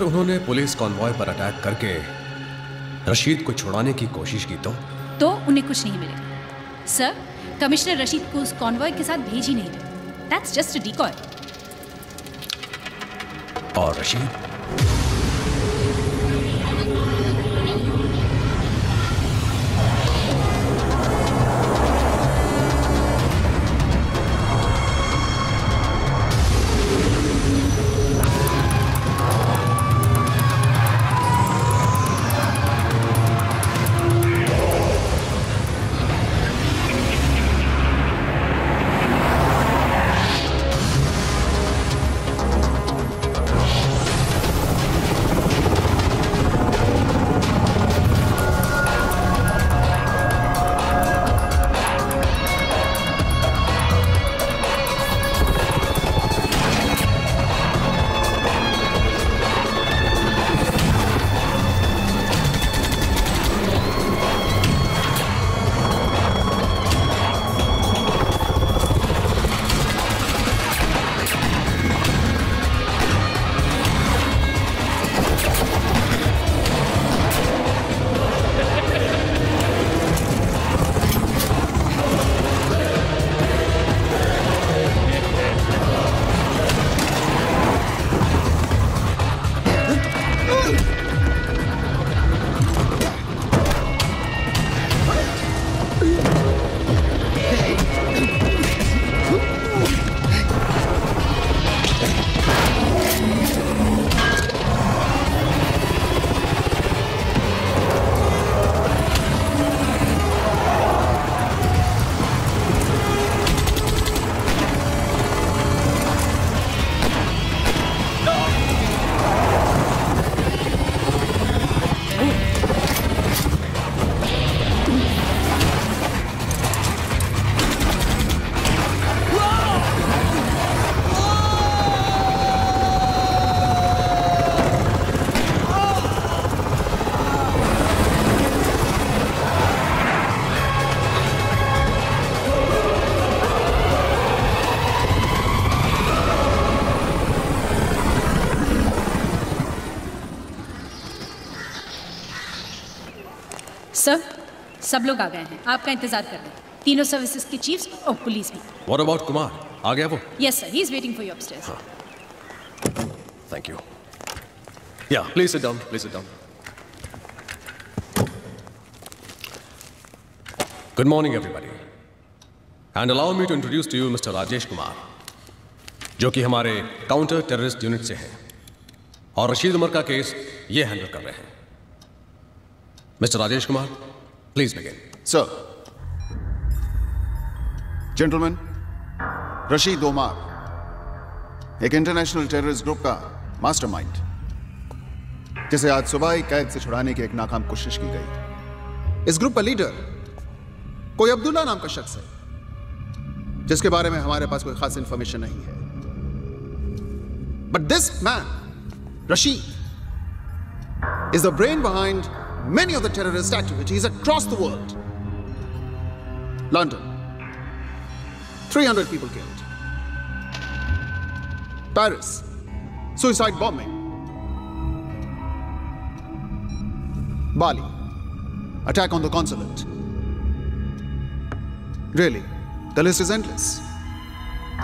अगर उन्होंने police convoy पर अटैक करके रशीद को छुड़ाने की कोशिश की तो? तो उन्हें कुछ नहीं मिलेगा। सर कमिश्नर रशीद को उस कॉन्वॉय के साथ भेज ही नहीं रहे। दैट्स जस्ट अ डिकॉय और रशीद? सब लोग आ गए हैं। आपका इंतज़ार कर रहे हैं। तीनों सर्विसेज़ के चीफ्स और पुलिस भी। व्हाट अबाउट कुमार आ गया वो? Yes sir he is waiting for you upstairs thank you yeah please sit down please sit down good morning everybody and allow me to introduce to you mister Rajesh Kumar जो कि हमारे counter terrorist unit से हैं। और रशीद उमर का case ये handle कर रहे हैं। Mister Rajesh Kumar please begin Sir. Gentlemen, Rashid Omar एक इंटरनेशनल टेररिस्ट ग्रुप का मास्टरमाइंड जिसे आज सुबह ही कैद से छुड़ाने की एक नाकाम कोशिश की गई। इस ग्रुप का लीडर कोई अब्दुल्ला नाम का शख्स है जिसके बारे में हमारे पास कोई खास इंफॉर्मेशन नहीं है। But this man Rashid is the brain behind many of the terrorist activities across the world. London, 300 people killed. Paris suicide bombing Bali attack on the consulate really the list is endless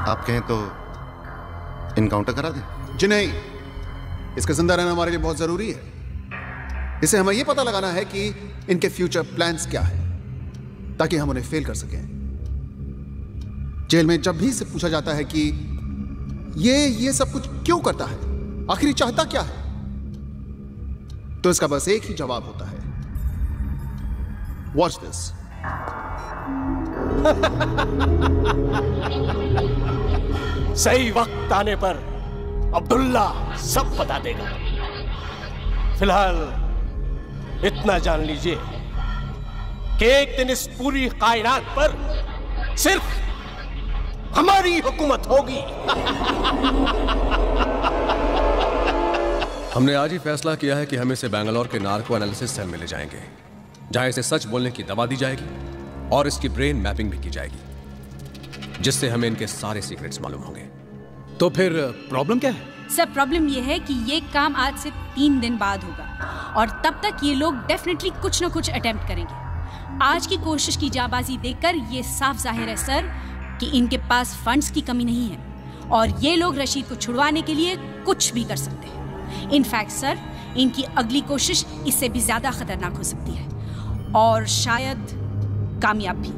आप कहें तो encounter करा दें जी नहीं इसका जिंदा रहना हमारे लिए बहुत जरूरी है इसे हमें यह पता लगाना है कि इनके फ्यूचर प्लान्स क्या है, ताकि हम उन्हें फेल कर सकें। जेल में जब भी से पूछा जाता है कि ये ये सब कुछ क्यों करता है, आखिर चाहता क्या है तो इसका बस एक ही जवाब होता है। वॉच दिस सही वक्त आने पर अब्दुल्ला सब बता देगा। फ़िलहाल इतना जान लीजिए कि एक दिन इस पूरी कायनात पर सिर्फ़ हमारी हुकूमत होगी। हमने आज ही फैसला किया है कि हम इसे बैंगलोर के नार्को एनालिसिस सेल में ले जाएँगे जहाँ इसे सच बोलने की दवा दी जाएगी और इसकी ब्रेन मैपिंग भी की जाएगी जिससे हमें इनके सारे सीक्रेट्स मालूम होंगे। तो फिर प्रॉब्लम क्या है? सर प्रॉब्लम ये है कि ये काम आज से तीन दिन बाद होगा। और तब तक ये लोग डेफिनेटली कुछ ना कुछ अटेम्प्ट करेंगे। आज की कोशिश की जाबाजी देखकर ये साफ़ ज़ाहिर है, सर, कि इनके पास फंड्स की कमी नहीं है। और ये लोग रशीद को छुड़वाने के लिए कुछ भी कर सकते हैं। इनफैक्ट सर, इनकी अगली कोशिश इससे भी ज़्यादा खतरनाक हो सकती है। और शायद कामयाब भी।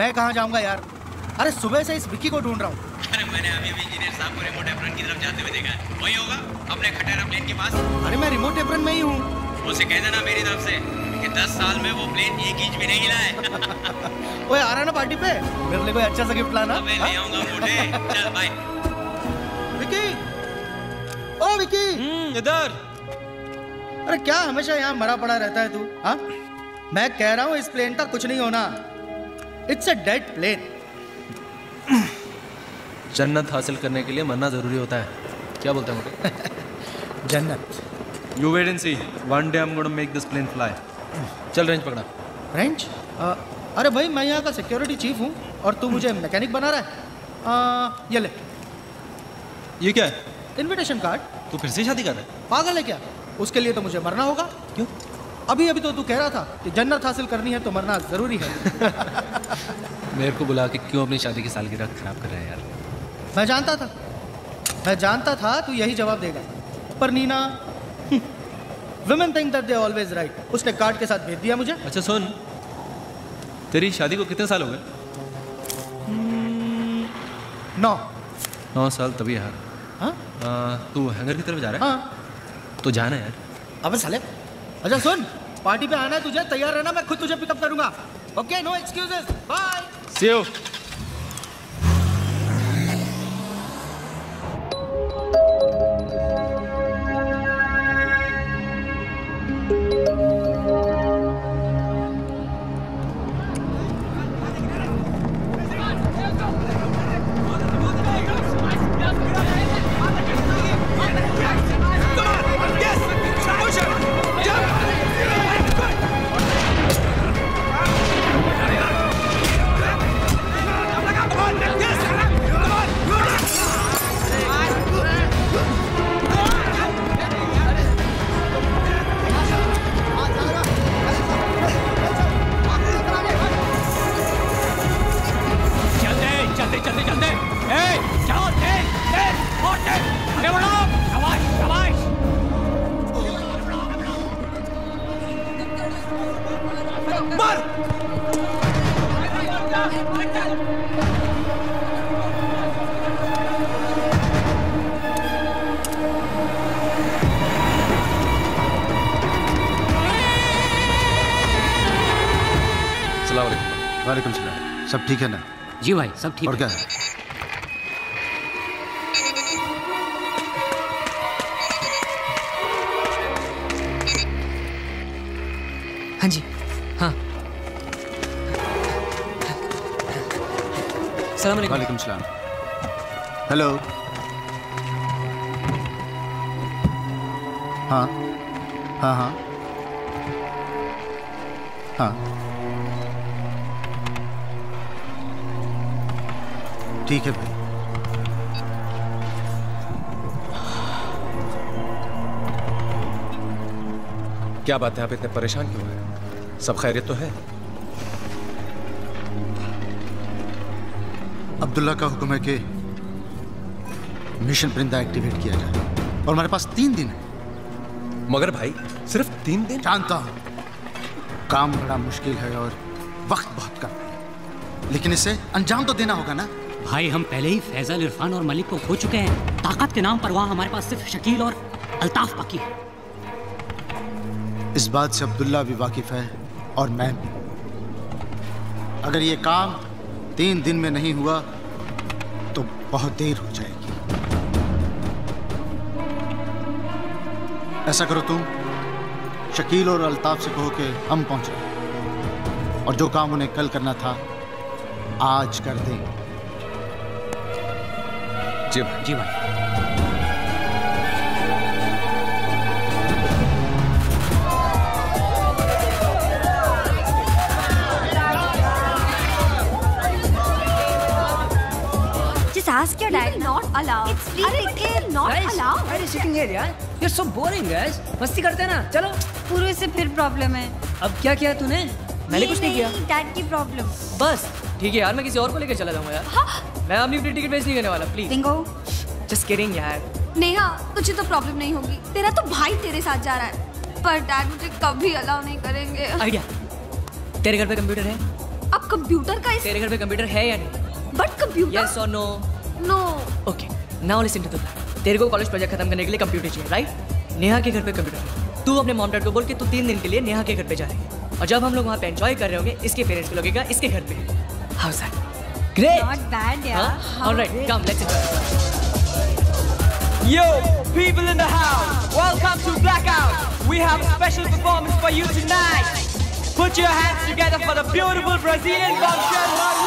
मैं कहाँ जाऊँगा यार? अरे सुबह से इस विक्की को ढूंढ रहा हूँ। अरे मैंने अभी भी इंजीनियर साहब को रिमोट एप्रन की तरफ़ जाते हुए देखा है। वही होगा अपने खटेरा प्लेन के पास। अरे मैं रिमोट एप्रन में ही हूँ। उसे कह देना मेरी तरफ़ से कि 10 साल में वो प्लेन एक इंच भी नहीं हिला है ओए आ रहा ना पार्टी पे? मेरे लिए कोई अच्छा सा गिफ्ट लाना। अबे ले आऊँगा मोटे। चल बाय विक्की! ओ विक्की! इधर। अरे क्या हमेशा यहाँ मरा पड़ा रहता है तू? हाँ? मैं कह रहा हूँ इस प्लेन का कुछ नहीं होना। इट्स अ डेड प्लेन जन्नत हासिल करने के लिए मरना ज़रूरी होता है। क्या बोलते हैं जन्नत। You wait and see one day I am gonna make this plane fly चल रेंज पकड़ा। रेंज अरे भाई मैं यहाँ का सिक्योरिटी चीफ हूँ और तू मुझे मैकेनिक बना रहा है। आ, ये ले। ये क्या है? इनविटेशन कार्ड तू फिर से शादी कर रहा है? पागल है क्या? उसके लिए तो मुझे मरना होगा। क्यों? अभी अभी तो तू कह रहा था कि जन्नत हासिल करनी है तो मरना ज़रूरी है। मेरे को बुला के क्यों अपनी शादी की सालगिरह खराब कर रहा है यार? मैं जानता था। मैं जानता था तू यही जवाब देगा। पर Nina women think that they always right उसने कार्ड के साथ भेज दिया मुझे। अच्छा सुन। तेरी शादी को कितने साल हो गए? नौ। नौ साल तभी यार हाँ? तू हैंगर की तरफ़ जा रहा है? हाँ। तो जाना यार। अबे साले अच्छा सुन। पार्टी पे आना है तुझे, तैयार रहना, मैं खुद तुझे पिकअप करूँगा। Okay no excuses bye see you सब ठीक है ना? जी भाई सब ठीक और है। क्या है? हाँ जी। हाँ। सलाम अलैकुम। वालेकुम सलाम। हेलो। हाँ। हाँ हाँ। हाँ। ठीक है भाई। क्या बात है? आप इतने परेशान क्यों हैं? सब खैरियत तो है। अब्दुल्ला का हुक्म है कि मिशन परिंदा एक्टिवेट किया जाए। और हमारे पास तीन दिन है। मगर भाई सिर्फ़ तीन दिन? जानता हूँ। काम बड़ा मुश्किल है और वक्त बहुत कम है। लेकिन इसे अंजाम तो देना होगा ना? भाई, हम पहले ही फैजल, इरफान और मलिक को खो चुके हैं। ताकत के नाम पर वहाँ हमारे पास सिर्फ़ शकील और अल्ताफ बाकी है। इस बात से अब्दुल्ला भी वाकिफ है, और मैं भी। अगर ये काम तीन दिन में नहीं हुआ तो बहुत देर हो जाएगी। ऐसा करो तुम, शकील और अल्ताफ से कहो कि हम पहुँच। और जो काम उन्हें कल करना था, आज कर दें जी भाई जी भाई ask your dad. Not allowed. It's free ticket. Not allowed. Why are you sitting here, यार? You're so boring, guys. मस्ती करते हैं ना चलो पूर्व से फिर प्रॉब्लम है अब क्या किया तूने मैंने कुछ नहीं किया डैड की प्रॉब्लम बस ठीक है यार मैं किसी और को लेकर चला जाऊँगा यार मैं अपनी फ्री टिकट वेस्ट नहीं करने वाला प्लीज़ बिंगो जस्ट किडिंग यार। नेहा तुझे तो प्रॉब्लम नहीं होगी। तेरा तो भाई तेरे साथ जा रहा है। पर डैड मुझे कभी अलाउ नहीं करेंगे। आइडिया तेरे घर पे कंप्यूटर है? अब कंप्यूटर का इस तेरे घर पे कंप्यूटर है या नहीं? बट कंप्यूटर यस और no no okay now listen to the तेरे को कॉलेज प्रोजेक्ट खत्म करने के लिए कंप्यूटर चाहिए राइट नेहा के घर पे कंप्यूटर तू अपने मॉम डैड को बोल के तू तीन दिन के लिए नेहा के घर पे जा रही है। और जब हम लोग वहाँ पे एंजॉय कर रहे होंगे इसके पेरेंट्स को लगेगा इसके घर पे। How Great! Not bad, yeah. Huh? Alright, come, let's enjoy. Yo, people in the house, welcome to Blackout. We have a special performance for you tonight. Put your hands together for the beautiful Brazilian bombshell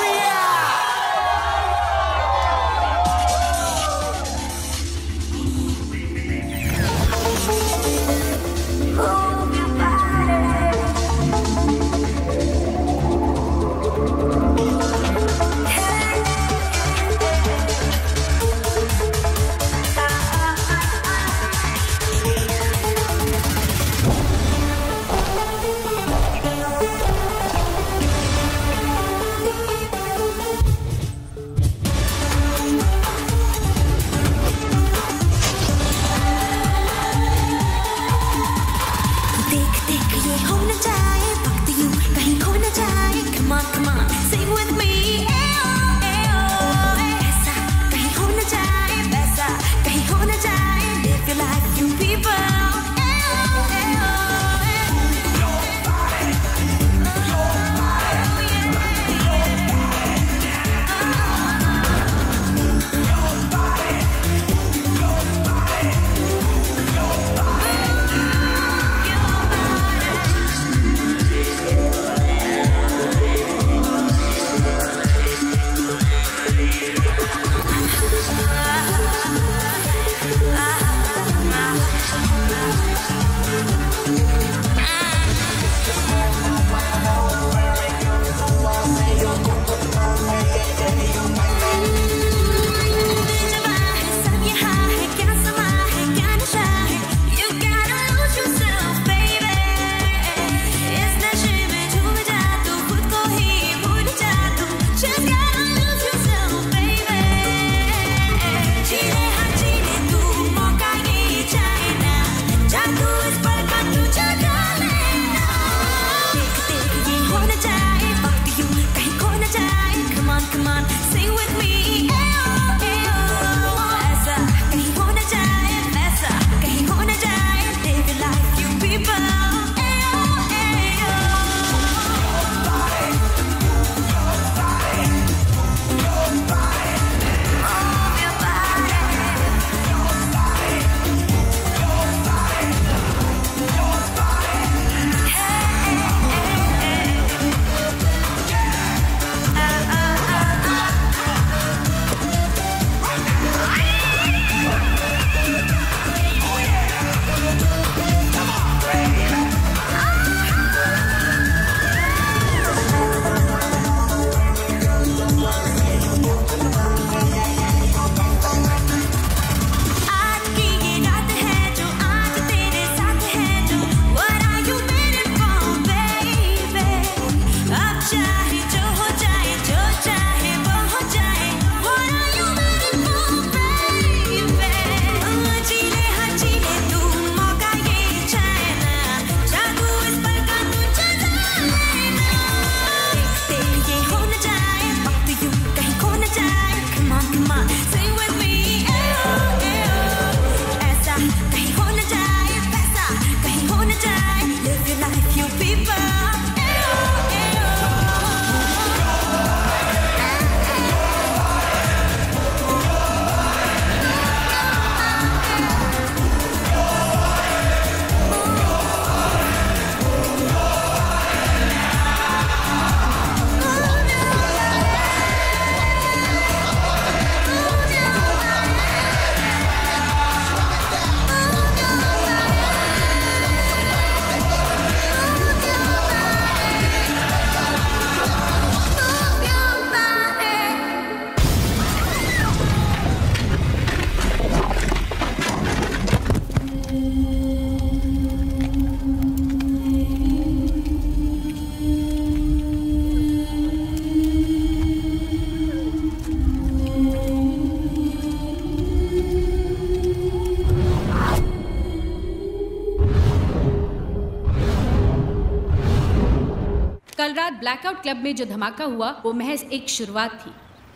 blackout club में जो धमाका हुआ, वो महज एक शुरुआत थी,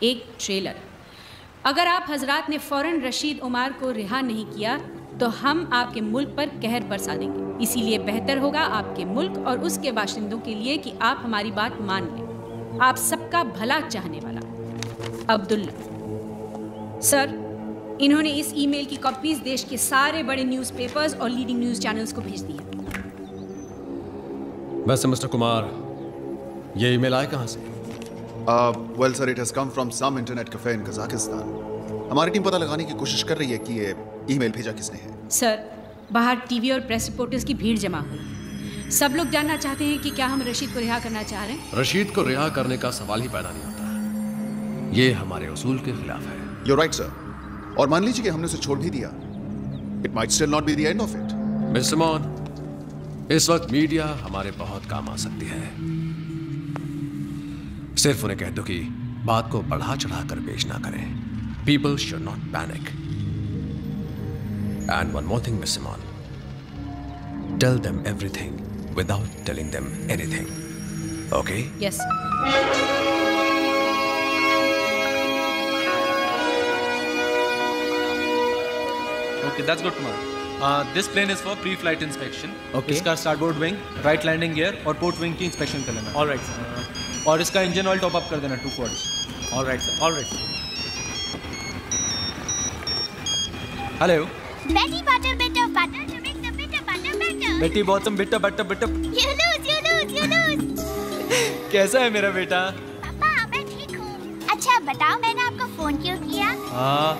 एक ट्रेलर अगर आप हजरात ने फ़ौरन रशीद उमार को रिहा नहीं किया तो हम आपके मुल्क पर कहर बरसा देंगे। इसीलिए बेहतर होगा आपके मुल्क और उसके बाशिंदों के लिए कि आप हमारी बात मान लें। आप सबका भला चाहने वाला। अब्दुल्ला। सर, इन्होंने इस ईमेल की कॉपीज देश के सारे बड़े न्यूज़पेपर्स और लीडिंग न्यूज़ चैनल्स को भेज दी है वैसे मिस्टर कुमार ये ईमेल आए कहाँ से? Well sir it has come from some internet cafe in Kazakhstan हमारी टीम पता लगाने की कोशिश कर रही है कि ये ईमेल भेजा किसने है। सर बाहर टीवी और प्रेस रिपोर्टर्स की भीड़ जमा हुई। सब लोग जानना चाहते हैं कि क्या हम रशीद को रिहा करना चाह रहे हैं? रशीद को रिहा करने का सवाल ही पैदा नहीं होता। ये हमारे उसूल के खिलाफ है। यू राइट सर और मान लीजिए कि हमने उसे छोड़ भी दिया। It might still not be the end of it mister Maan इस वक्त मीडिया हमारे बहुत काम आ सकती है। सिर्फ़ उन्हें कह दो कि बात को बढ़ा चढ़ा कर पेश ना करें people should not panic and one more thing mister Maan tell them everything without telling them anything okay yes Okay, that's good, Kumar. Uh, this plane is for pre-flight inspection. Okay. इसका starboard wing, right landing gear और port wing की inspection कर लेना. All right, sir. और इसका engine oil top up कर देना टू Ford all right sir all right hello बेटी bottom better butter butter you lose you lose you lose कैसा है मेरा बेटा? पापा मैं ठीक हूँ। अच्छा बताओ मैंने आपको फ़ोन क्यों किया? हाँ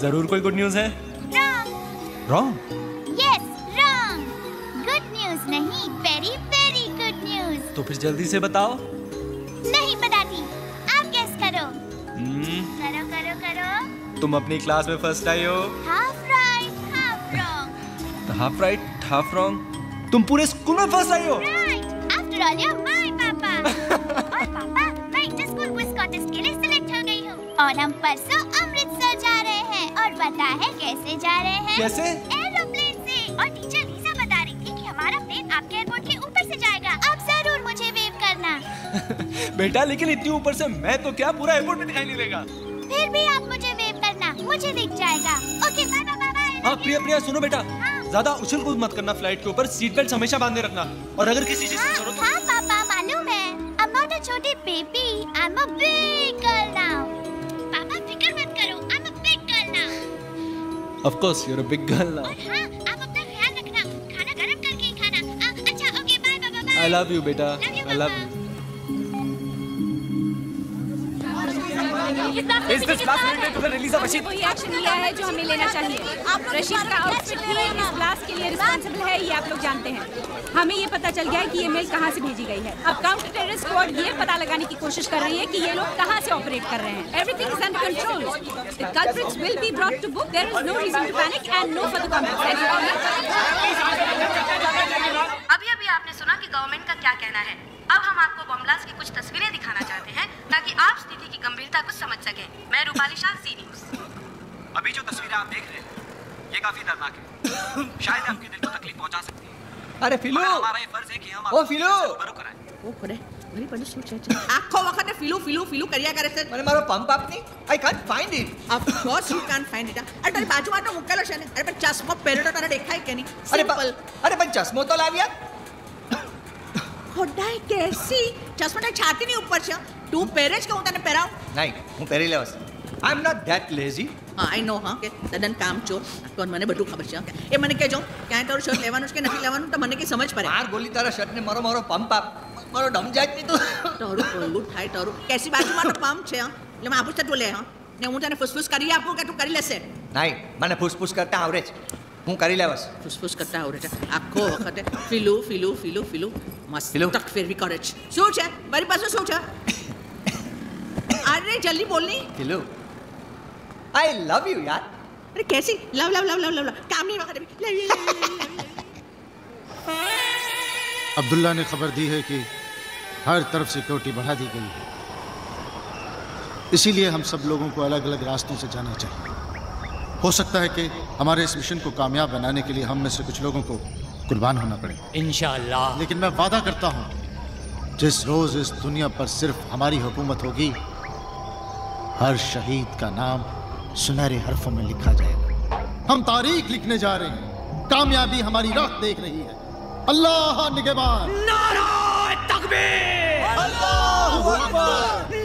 ज़रूर कोई गुड न्यूज़ है? Wrong wrong yes wrong good news नहीं वेरी वेरी गुड न्यूज़ तो फिर जल्दी से बताओ। नहीं बताती आप गेस करो। हम्म, करो करो करो। तुम अपनी क्लास में फ़र्स्ट आई हो। Half right half wrong half right half wrong तुम पूरे स्कूल में फ़र्स्ट आई हो। Right after all you my papa और पापा मैं इंटर स्कूल क्विज कॉन्टेस्ट के लिए सिलेक्ट हो गई हूँ। और हम परसों अमृतसर जा रहे हैं। और पता है कैसे जा रहे हैं? कैसे? एरोप्लेन से। और टीचर लीसा बता रही थी कि हमारा प्लेन आपके बेटा लेकिन इतनी ऊपर से मैं तो क्या पूरा एयरपोर्ट में दिखाई नहीं देगा? फिर भी आप मुझे वेव करना मुझे दिख जाएगा। ओके बाय बाय बाय हाँ प्रिया प्रिया सुनो बेटा। ज़्यादा उछल कूद मत करना फ़्लाइट के ऊपर सीट बेल्ट हमेशा बांधे रखना। और अगर किसी चीज़ की ज़रूरत हाँ पापा मालूम है। आई एम नॉट अ छोटी baby I am a big girl now पापा फ़िक्र मत करो I am a big girl now of course you are a big girl now हाँ आप अपना ख्याल रखना खाना गरम करके ही खाना। अच्छा okay bye bye bye I love you बेटा। I love you Is this last minute to the release of Rashid? वही एक्शन लिया है जो हमें लेना चाहिए। रशीद का आउटफिट ही? इस ब्लास्ट के लिए रिस्पॉन्सिबल है ये आप लोग जानते हैं। हमें ये पता चल गया है कि ये मेल कहाँ से भेजी गई है। अब काउंटर टेररिस्ट स्क्वाड ये पता लगाने की कोशिश कर रही है कि ये लोग कहाँ से ऑपरेट कर रहे हैं। Everything is under control the culprits will be brought to book there is no reason to panic and no further comments अभी अभी आपने सुना कि गवर्नमेंट का क्या कहना है? अब हम आपको बम ब्लास्ट की कुछ तस्वीरें दिखाना चाहते हैं ताकि आप स्थिति की गंभीरता को समझ सकें मैं रूपाली शाह जी न्यूज अभी जो तस्वीरें आप देख रहे हैं ये काफी दर्दनाक है शायद आपके दिल को तकलीफ पहुंचा सकती है अरे फिलू मगर हमारा ये फर्ज है कि हम ओ फिलू रूबरू कराएं ઓ ખરે મારી પાસે શું છે છે? આખો વખતે ફીલું ફીલું ફીલું કર્યા કરે છે મને મારો પંપ આપની I can't find it of course you can't find it અરે તારી બાજુમાં તો મૂકેલો છે ને અરે પણ ચશ્મો પહેર્યો તો તારે દેખાય કે નહીં અરે પ- સિમ્પલ અરે પણ ચશ્મો તો લાવ્યા ખોડાય કેસી ચશ્મા તારી છાતીની ઉપર છે. તું પહેરે જ કે હું તને પહેરાવું? નહીં હું પહેરી લેવાસ I am not that lazy હા આઈ નો હા કે તદ્દન કામ છો. પણ મને બધું ખબર છે એ મને કહેજો ક્યાંય તારું શર્ટ લેવાનું છે કે નથી લેવાનું તો મને કંઈ સમજ પડે. માર ગોલી તારા શર્ટને મારો મારો પંપ આપ. મારો ડમ જાય નહીં તો. તારું કોયલું થાય તારું. કેસી બાજુમાં તો પંપ છે એટલે મેં આપું છું તું લે હા. ને હું તને ફૂસફૂસ કરી આપું કે તું કરી લેશે? નહીં મને ફૂસફૂસ કરતા આવડે છે હું કરી લેવાશ ફુસફુસ કરતા આવડે છે આખો વખતે ફીલું ફીલું ફીલું ફીલું મસ્ત ફીલું? તક ફેરવી કરે છે શું છે મારી પાસે શું છે અરે જલ્દી બોલ ની ફિલુ આઈ લવ યુ યાર અરે કેસી love love love love love love કામની વખતે બી લવ લવ લવ લવ લવ अब्दुल्ला ने खबर दी है कि हर तरफ सिक्योरिटी बढ़ा दी गई है इसीलिए हम सब लोगों को अलग अलग रास्तों से जाना चाहिए हो सकता है कि हमारे इस मिशन को कामयाब बनाने के लिए हम में से कुछ लोगों को कुर्बान होना पड़े। इन लेकिन मैं वादा करता हूँ जिस रोज इस दुनिया पर सिर्फ़ हमारी हुकूमत होगी हर शहीद का नाम सुनहरे हरफों में लिखा जाएगा। हम तारीख लिखने जा रहे हैं। कामयाबी हमारी राह देख रही है। अल्लाह निगहबान नाराय तकबीर Allahu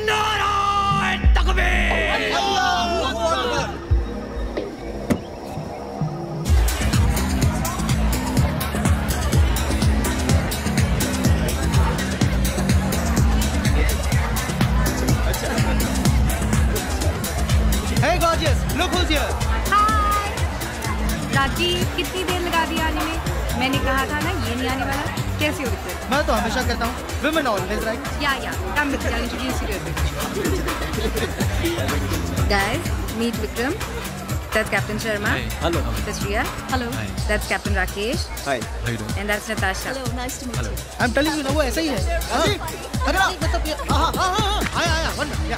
Hey gorgeous, look who's here. हाय राजीव कितनी देर लगा दी आने में मैंने कहा था ना ये नहीं आने वाला कैसे हो विक्रम मैं तो हमेशा कहता हूँ women always right. या या कम Vikram I'll introduce you to. Guys, meet Vikram. That's Captain Sharma. Hello. That's Riya. Hello. Hi. That's Captain Rakesh. Hi And that's Natasha. Hello, nice to meet hello. you. I'm telling you ना वो ऐसा ही है. हाँ? अरे नहीं मतलब ये हाँ हाँ हाँ हाँ आया आया वन या.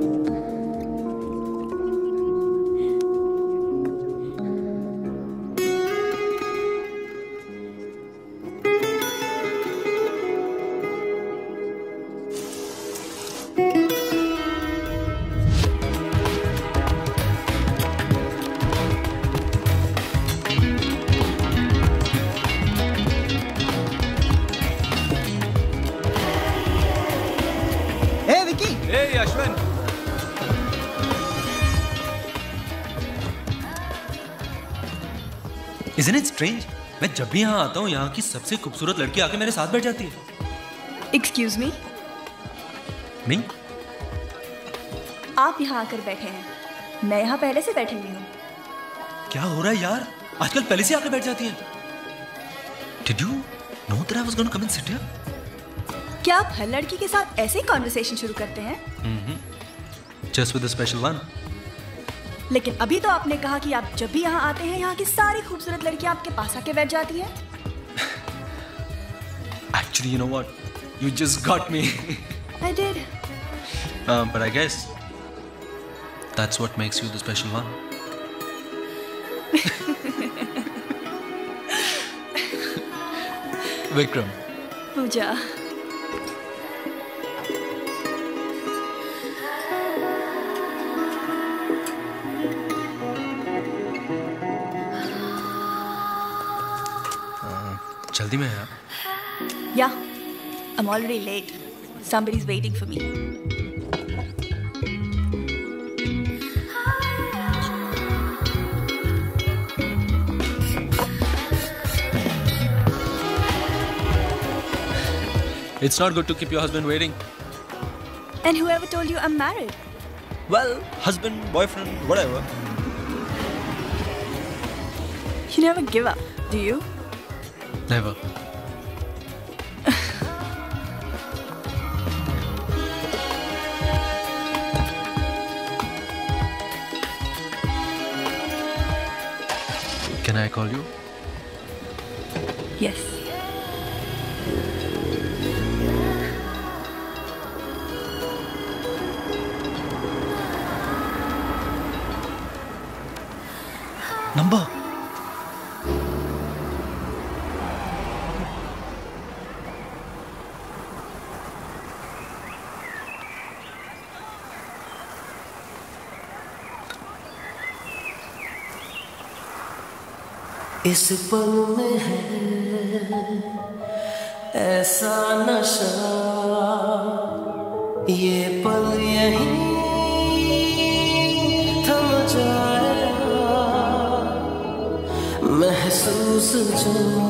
मैं जब भी यहाँ आता हूँ यहाँ की सबसे खूबसूरत लड़की आके मेरे साथ बैठ जाती है। एक्सक्यूज मी नहीं आप यहाँ आकर बैठे हैं। मैं यहाँ पहले से बैठी हुई हूँ। क्या हो रहा है यार? आजकल पहले से आके बैठ जाती है। Did you know that I was going to come and sit here? क्या आप हर लड़की के साथ ऐसे कॉन्वर्सेशन शुरू करते हैं? Mm-hmm. Just with a special one. लेकिन अभी तो आपने कहा कि आप जब भी यहाँ आते हैं यहाँ की सारी खूबसूरत लड़कियाँ आपके पास आके बैठ जाती हैं Actually, you know what? You just got me. I did. uh, but I guess that's what makes you the special one. Vikram. Puja I'm already late. Somebody's waiting for me. It's not good to keep your husband waiting. And whoever told you I'm married? Well, husband, boyfriend, whatever. You never give up, do you? Never. इस पल में है ऐसा नशा। ये पल यही थम जाएगा महसूस जो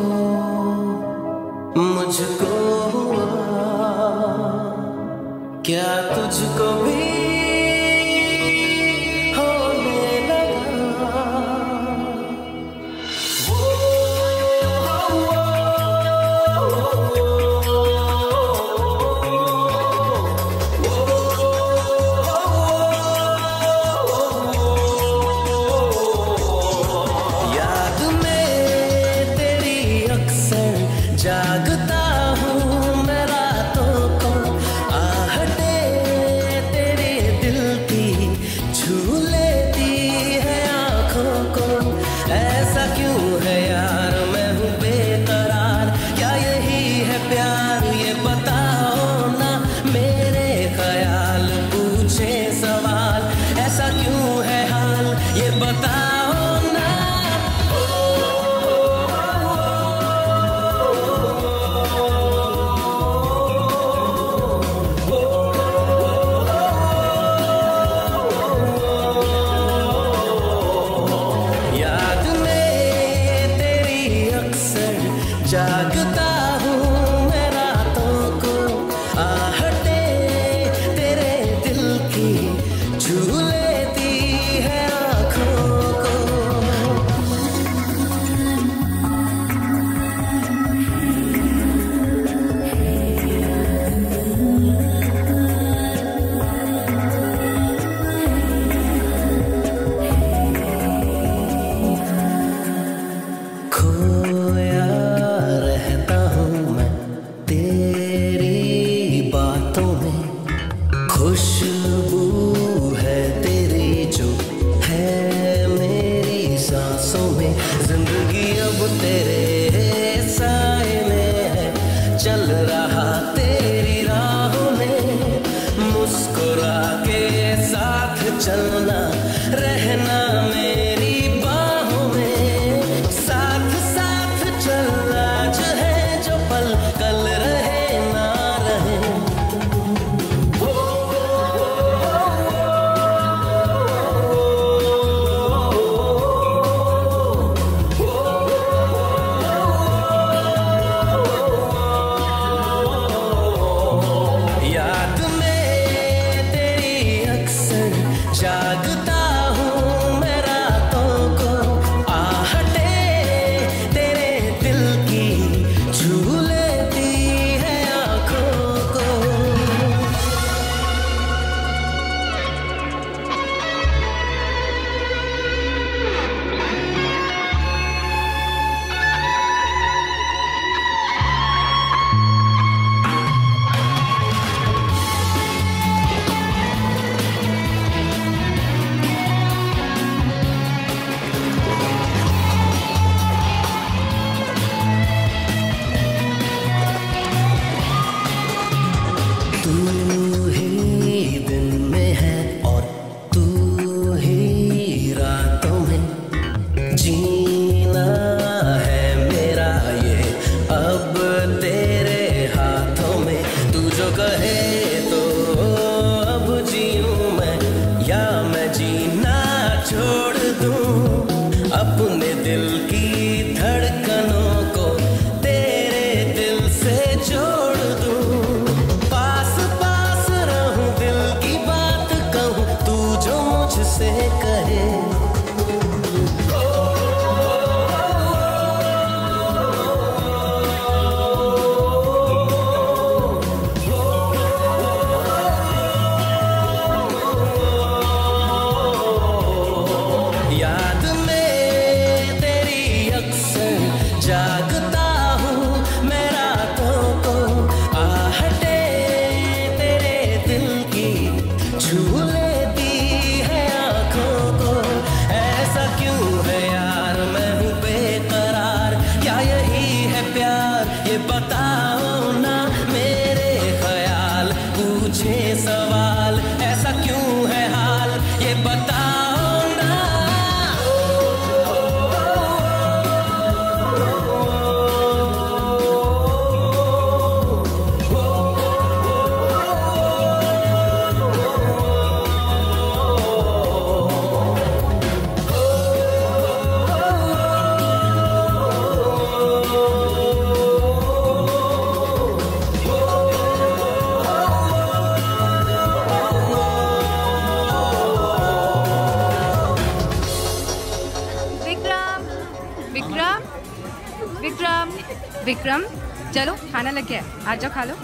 जाओ खा लो।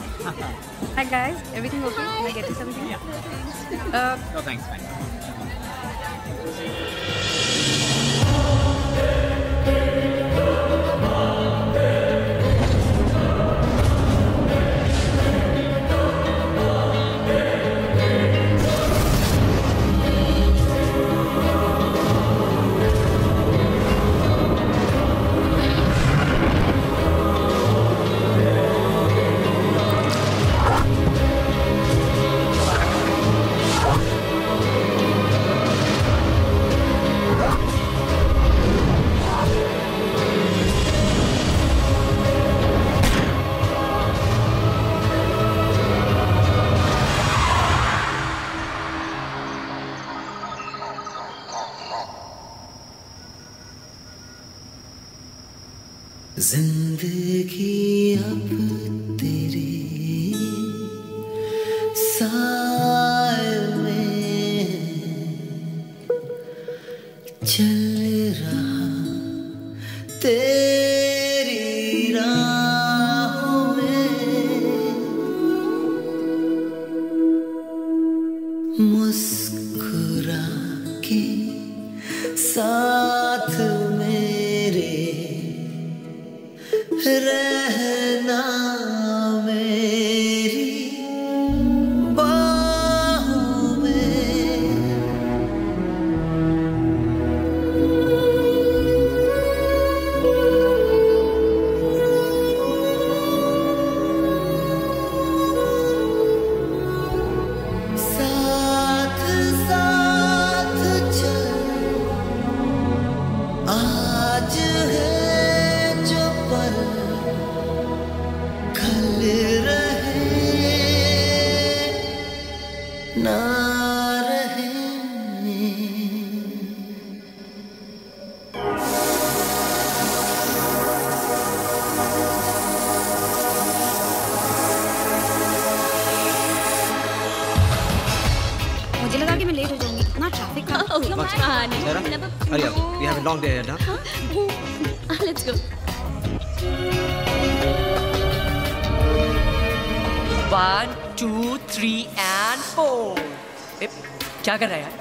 हाय गाइस एवरीथिंग ओके मैं get you something no thanks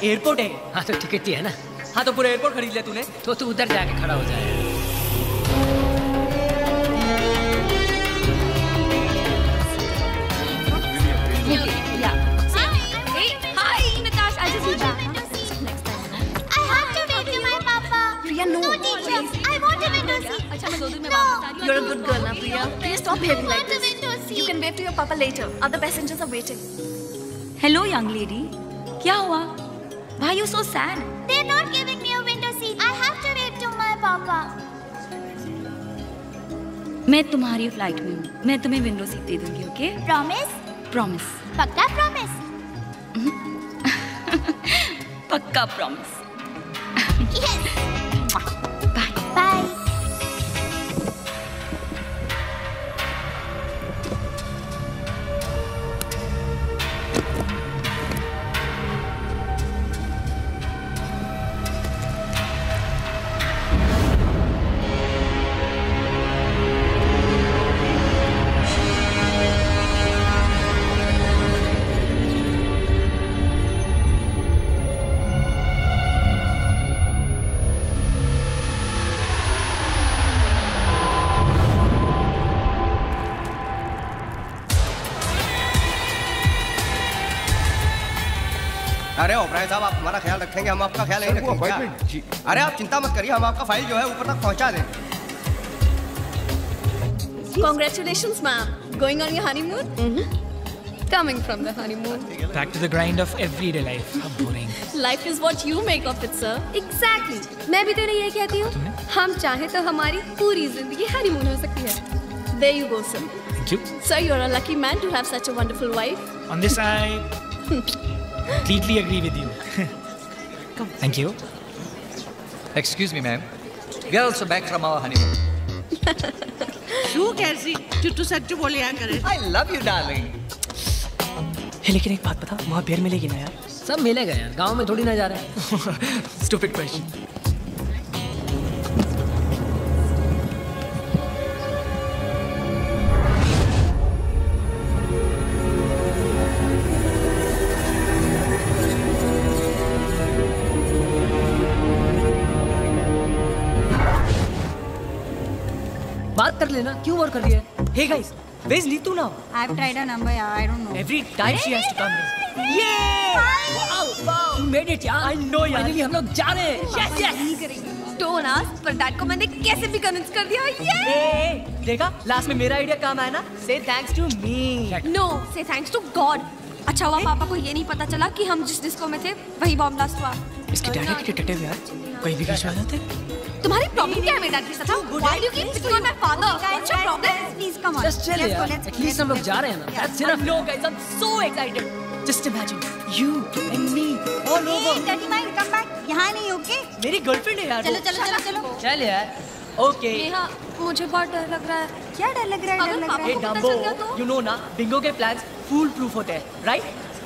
airport है। हाँ तो टिकट ही है ना। हाँ तो पूरा एयरपोर्ट खरीद लिया तूने। तो तू उधर जाके खड़ा हो जाएगा you so sad? They're not giving me a window seat. I have to wait to my papa. मैं तुम्हारी फ़्लाइट में हूँ मैं तुम्हें विंडो सीट दे दूँगी ओके प्रॉमिस प्रॉमिस पक्का प्रॉमिस पक्का प्रॉमिस ओबराय साहब आप हमारा ख्याल रखेंगे हम आपका ख्याल नहीं रखेंगे अरे आप चिंता मत करिए हम आपका फ़ाइल जो है ऊपर तक पहुँचा देंगे congratulation ma'am going on your honeymoon Coming from the honeymoon. Back to the grind of everyday life. How boring. Life is what you make of it, sir. Exactly. मैं भी तेरे ये कहती हूँ हम चाहे तो हमारी पूरी ज़िंदगी हनीमून हो सकती है There you go, sir. Thank you. Sir, you're a lucky man to have such a wonderful wife. On this side. completely agree with you. Come. Thank you. Excuse me, ma'am. We are also back from our honeymoon. कैसी चुट्टू सच्चू बोले यहाँ करे I love you, darling. है लेकिन एक बात बता वहाँ बियर मिलेगी ना यार सब मिलेगा यार गाँव में थोड़ी ना जा रहा है stupid question Hey guys, where's Neetu now? I've tried her number, yeah, I don't know. Every time she has to come. ये wow, Wow! you made it यार I know यार Finally हम लोग जा रहे हैं. Yes, yes. Don't ask, पर dad को मैंने कैसे भी कन्विंस कर दिया? ये ए, देखा? लास्ट में मेरा आइडिया काम आया ना? Say thanks to me no say thanks to God अच्छा हुआ पापा को ये नहीं पता चला कि हम जिस डिस्को में थे वही बॉम्ब ब्लास्ट हुआ। इसके डैडी के डिटेक्टिव यार? कोई भी आ जाते? तुम्हारी प्रॉब्लम क्या है मेरे डैड के साथ why do you keep picking on my father what's your problem Please come on. Just chill Let's go, यार least हम लोग जा रहे हैं ना। That's enough No guys, I'm so excited. Just imagine you and me all over. Hey, dirty mind, come back. यहाँ नहीं, okay? मेरी गर्लफ्रेंड है यार चलो, चलो, चलो, चलो। चल यार। ओके नेहा मुझे बहुत डर लग रहा है। क्या डर लग रहा है? डर लग रहा है। चल तो? यू नो ना बिंगो के प्लान्स फूल प्रूफ होते हैं राइट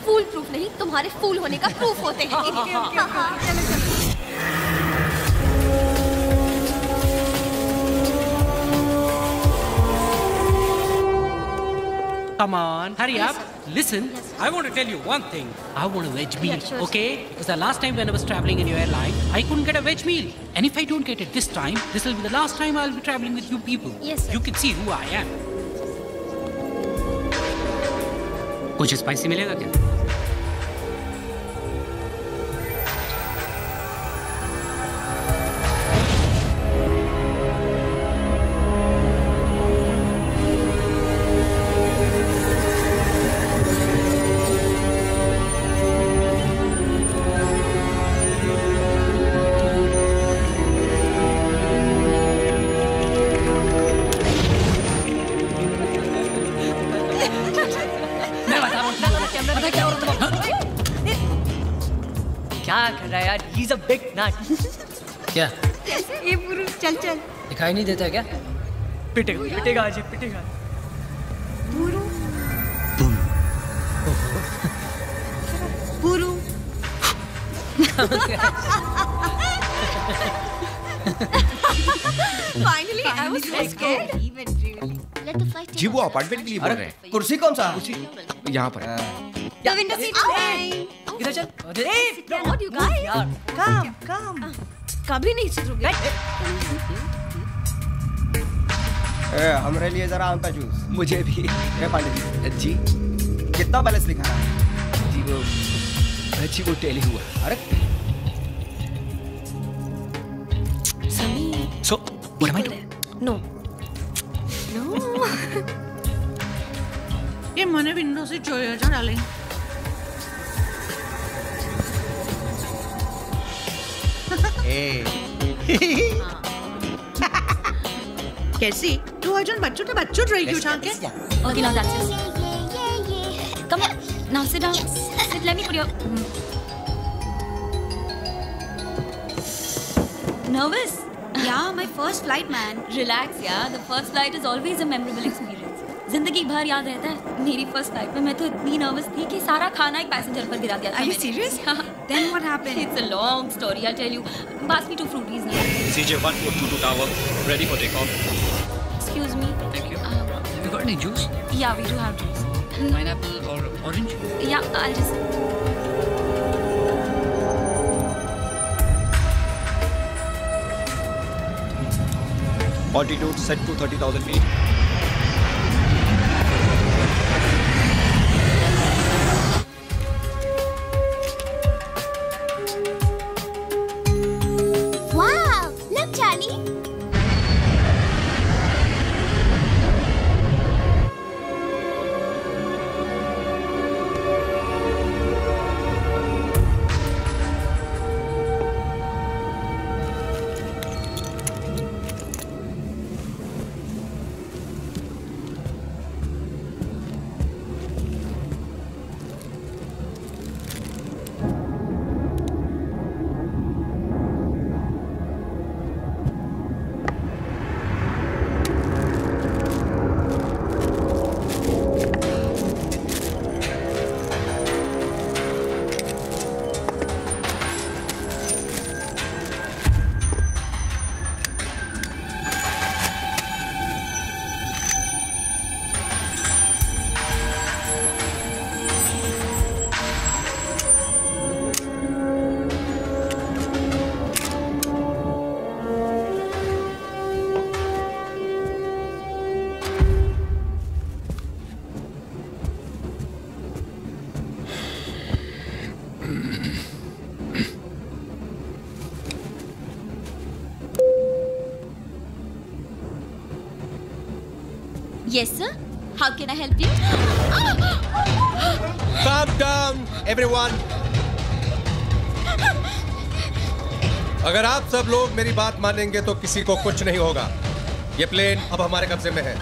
फूल प्रूफ नहीं तुम्हारे फूल होने का प्रूफ होते हैं। हाँ, हाँ, हाँ, हाँ, चलो चलो। Come on, hurry up. Listen, I want to tell you one thing. I want a veg meal, Yeah, sure, okay? Because the last time when I was traveling in your airline, I couldn't get a veg meal. And if I don't get it this time, this will be the last time I'll be traveling with you people. Yes, sir. You can see who I am. कुछ spicy मिलेगा क्या big क्या? ये पुरुष चल चल। दिखाई नहीं देता क्या? पिटेगा पिटेगा आज पिटेगा। पुरु। पुरु। Finally, I was so scared. Let जी वो अपार्टमेंट के लिए बोल रहे हैं। कुर्सी कौन सा? यहाँ पर। The window seat. Fine. इधर चल। व्हाट यू गाइस यार कम कम। कभी नहीं सुधरोगे ए हमारे लिए जरा आम का जूस मुझे भी। ए पांडे जी। कितना बैलेंस लिखा है? जी वो जी वो टेली हुआ। अरे। So, what ये मैंने विंडो से चोया डालेंगे कैसी तू अर्जुन बच्चों के बच्चों रही क्यों छान के Okay, now that's it. Come here. Now sit down. Yes. Sit, let me put your... Hmm. Nervous? Yeah, my first flight, man. Relax, yeah. The first flight is always a memorable experience. ज़िंदगी भर याद रहता है। मेरी first flight में मैं तो इतनी नर्वस थी कि सारा खाना एक पैसेंजर पर गिरा दिया था मैंने। Are serious then what happened it's a long story I tell you pass me two Frooties now CJ 142 tower ready for take off excuse me thank you have you got any juice yeah we do have juice pineapple और orange yeah I just Altitude set to 30,000 feet. Yes, sir. How can I help you? Calm down, everyone. अगर आप सब लोग मेरी बात मानेंगे तो किसी को कुछ नहीं होगा। ये प्लेन अब हमारे कब्जे में है।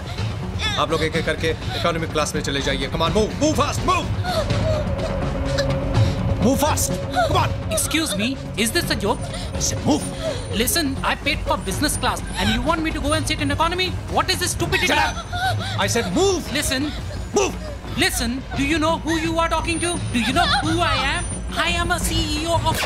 आप लोग एक एक करके इकोनॉमिक क्लास में चले जाइए। Come on move move fast move move fast come on excuse me is this a joke move listen I paid for business class and you want me to go and sit in economy what is this stupidity is this stupidity? Shut I said move. Listen. Move. Listen, do you know who you are talking to? Do you know who I am? I am a CEO of.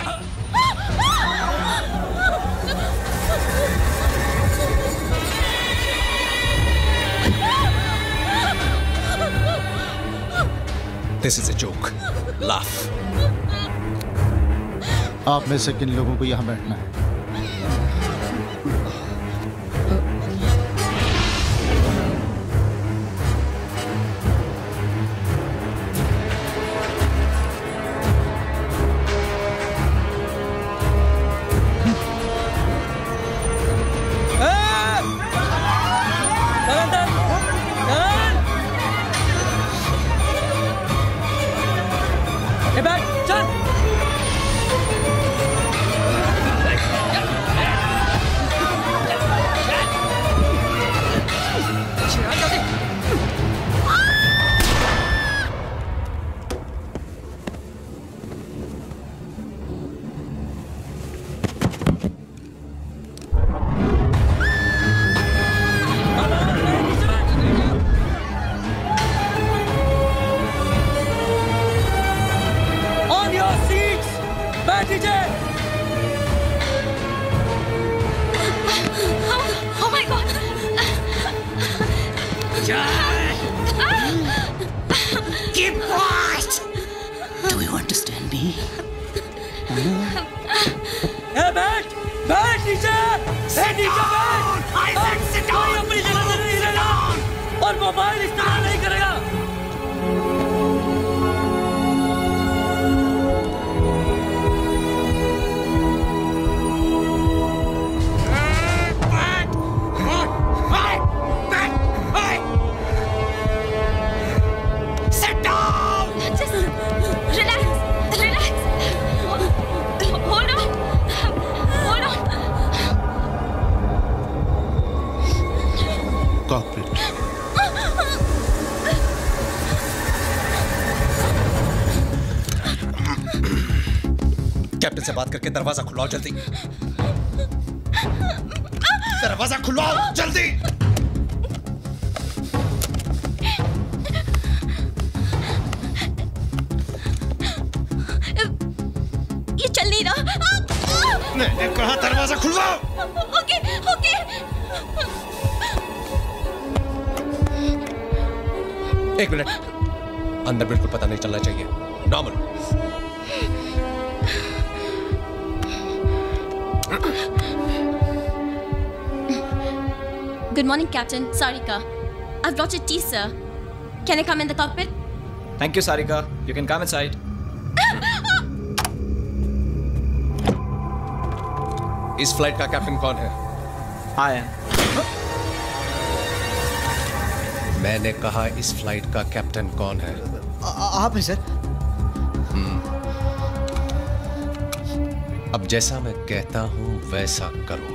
This is a joke. Laugh. आप में से किन लोगों को यहाँ बैठना है से बात करके दरवाज़ा खुलवाओ जल्दी। दरवाज़ा खुलवाओ जल्दी। ये चल नहीं रहा। मैंने कहा दरवाज़ा खुलवाओ? Okay okay. एक मिनट। अंदर बिल्कुल पता नहीं चलना चाहिए। Normal. Good morning, Captain. Sarika. I've brought your tea, sir. Can I come in the cockpit? Thank you, Sarika. You can come inside. इस फ़्लाइट का कैप्टन कौन है I am. मैंने कहा इस फ़्लाइट का कैप्टन कौन है आ, आप हैं सर हम्म। अब जैसा मैं कहता हूँ वैसा करो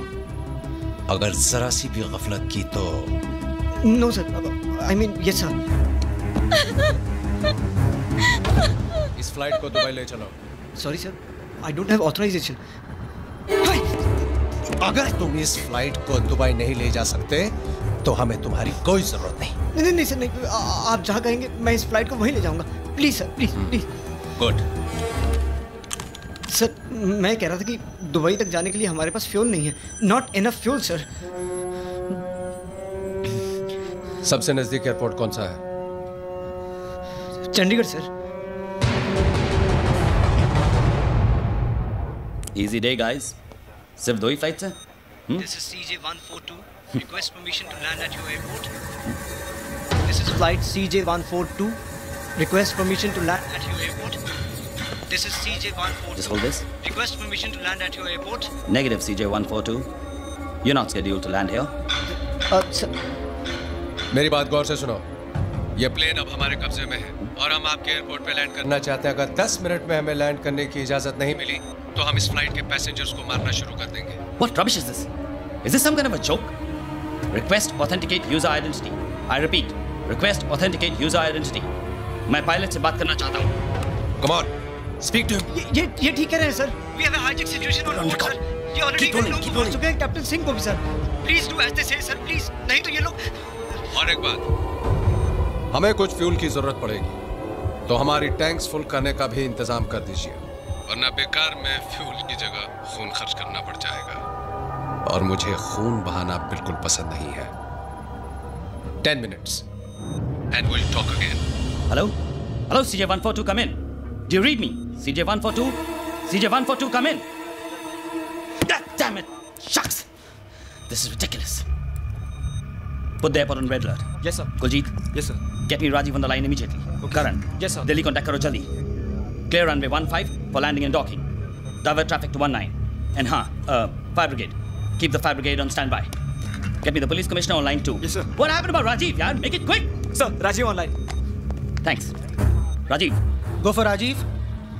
अगर जरा सी भी गफलत की तो no sir I mean yes sir इस फ़्लाइट को दुबई ले चलो। Sorry sir I don't have authorization अगर तुम इस फ़्लाइट को दुबई नहीं ले जा सकते तो हमें तुम्हारी कोई ज़रूरत नहीं। नहीं नहीं नहीं सर नहीं. आ- आप जहाँ कहेंगे मैं इस फ़्लाइट को वहीं ले जाऊँगा. Please sir please please good sir मैं कह रहा था कि दुबई तक जाने के लिए हमारे पास फ्यूल नहीं है। नॉट इनफ फ्यूल सर सबसे नज़दीक एयरपोर्ट कौन सा है? Chandigarh sir easy day guys सिर्फ़ दो ही फ़्लाइट है? This is CJ 142 request permission to land at your airport this is request permission to land This is CJ142. Just hold this. Request permission to land at your airport. Negative CJ142. You're not scheduled to land here. Uh, sir, मेरी बात गौर से सुनो ये plane अब हमारे कब्जे में है और हम आपके एयरपोर्ट पे लैंड करना चाहते हैं अगर 10 मिनट में हमें लैंड करने की इजाज़त नहीं मिली तो हम इस फ़्लाइट के पैसेंजर्स को मारना शुरू कर देंगे What rubbish is this? Is this some kind of a joke? Request authenticate user identity. I repeat, request authenticate user identity. मैं पायलट से बात करना चाहता हूँ Come on, speak to him. ये ये ठीक कह रहे हैं sir we have a hijack situation on board sir ये ऑलरेडी rolling, keep rolling. चुके हैं कैप्टन सिंह को भी sir please do as they say sir please नहीं तो ये लोग और एक बात। हमें कुछ फ्यूल की ज़रूरत पड़ेगी। तो हमारी टैंक्स फुल करने का भी इंतज़ाम कर दीजिए। वरना बेकार में फ्यूल की जगह खून खर्च करना पड़ जाएगा। और मुझे खून बहाना बिल्कुल पसंद नहीं है। Ten minutes and will talk again Hello? Hello, CJ142, come in. Do you read me? CJ142? CJ142, come in! God damn it! Shucks! This is ridiculous. Put the airport on red alert. Yes, sir. Kuljit? Yes, sir. Get me Rajiv on the line immediately. Okay. Karan? Yes, sir. Delhi contact karo jaldi. Clear runway 15 for landing and docking. Divert traffic to 19. And huh, uh, fire brigade. Keep the fire brigade on standby. Get me the police commissioner on line too. Yes, sir. What happened about Rajiv, yaar? Make it quick! Sir, Rajiv online. Thanks. Rajiv. Go for Rajiv.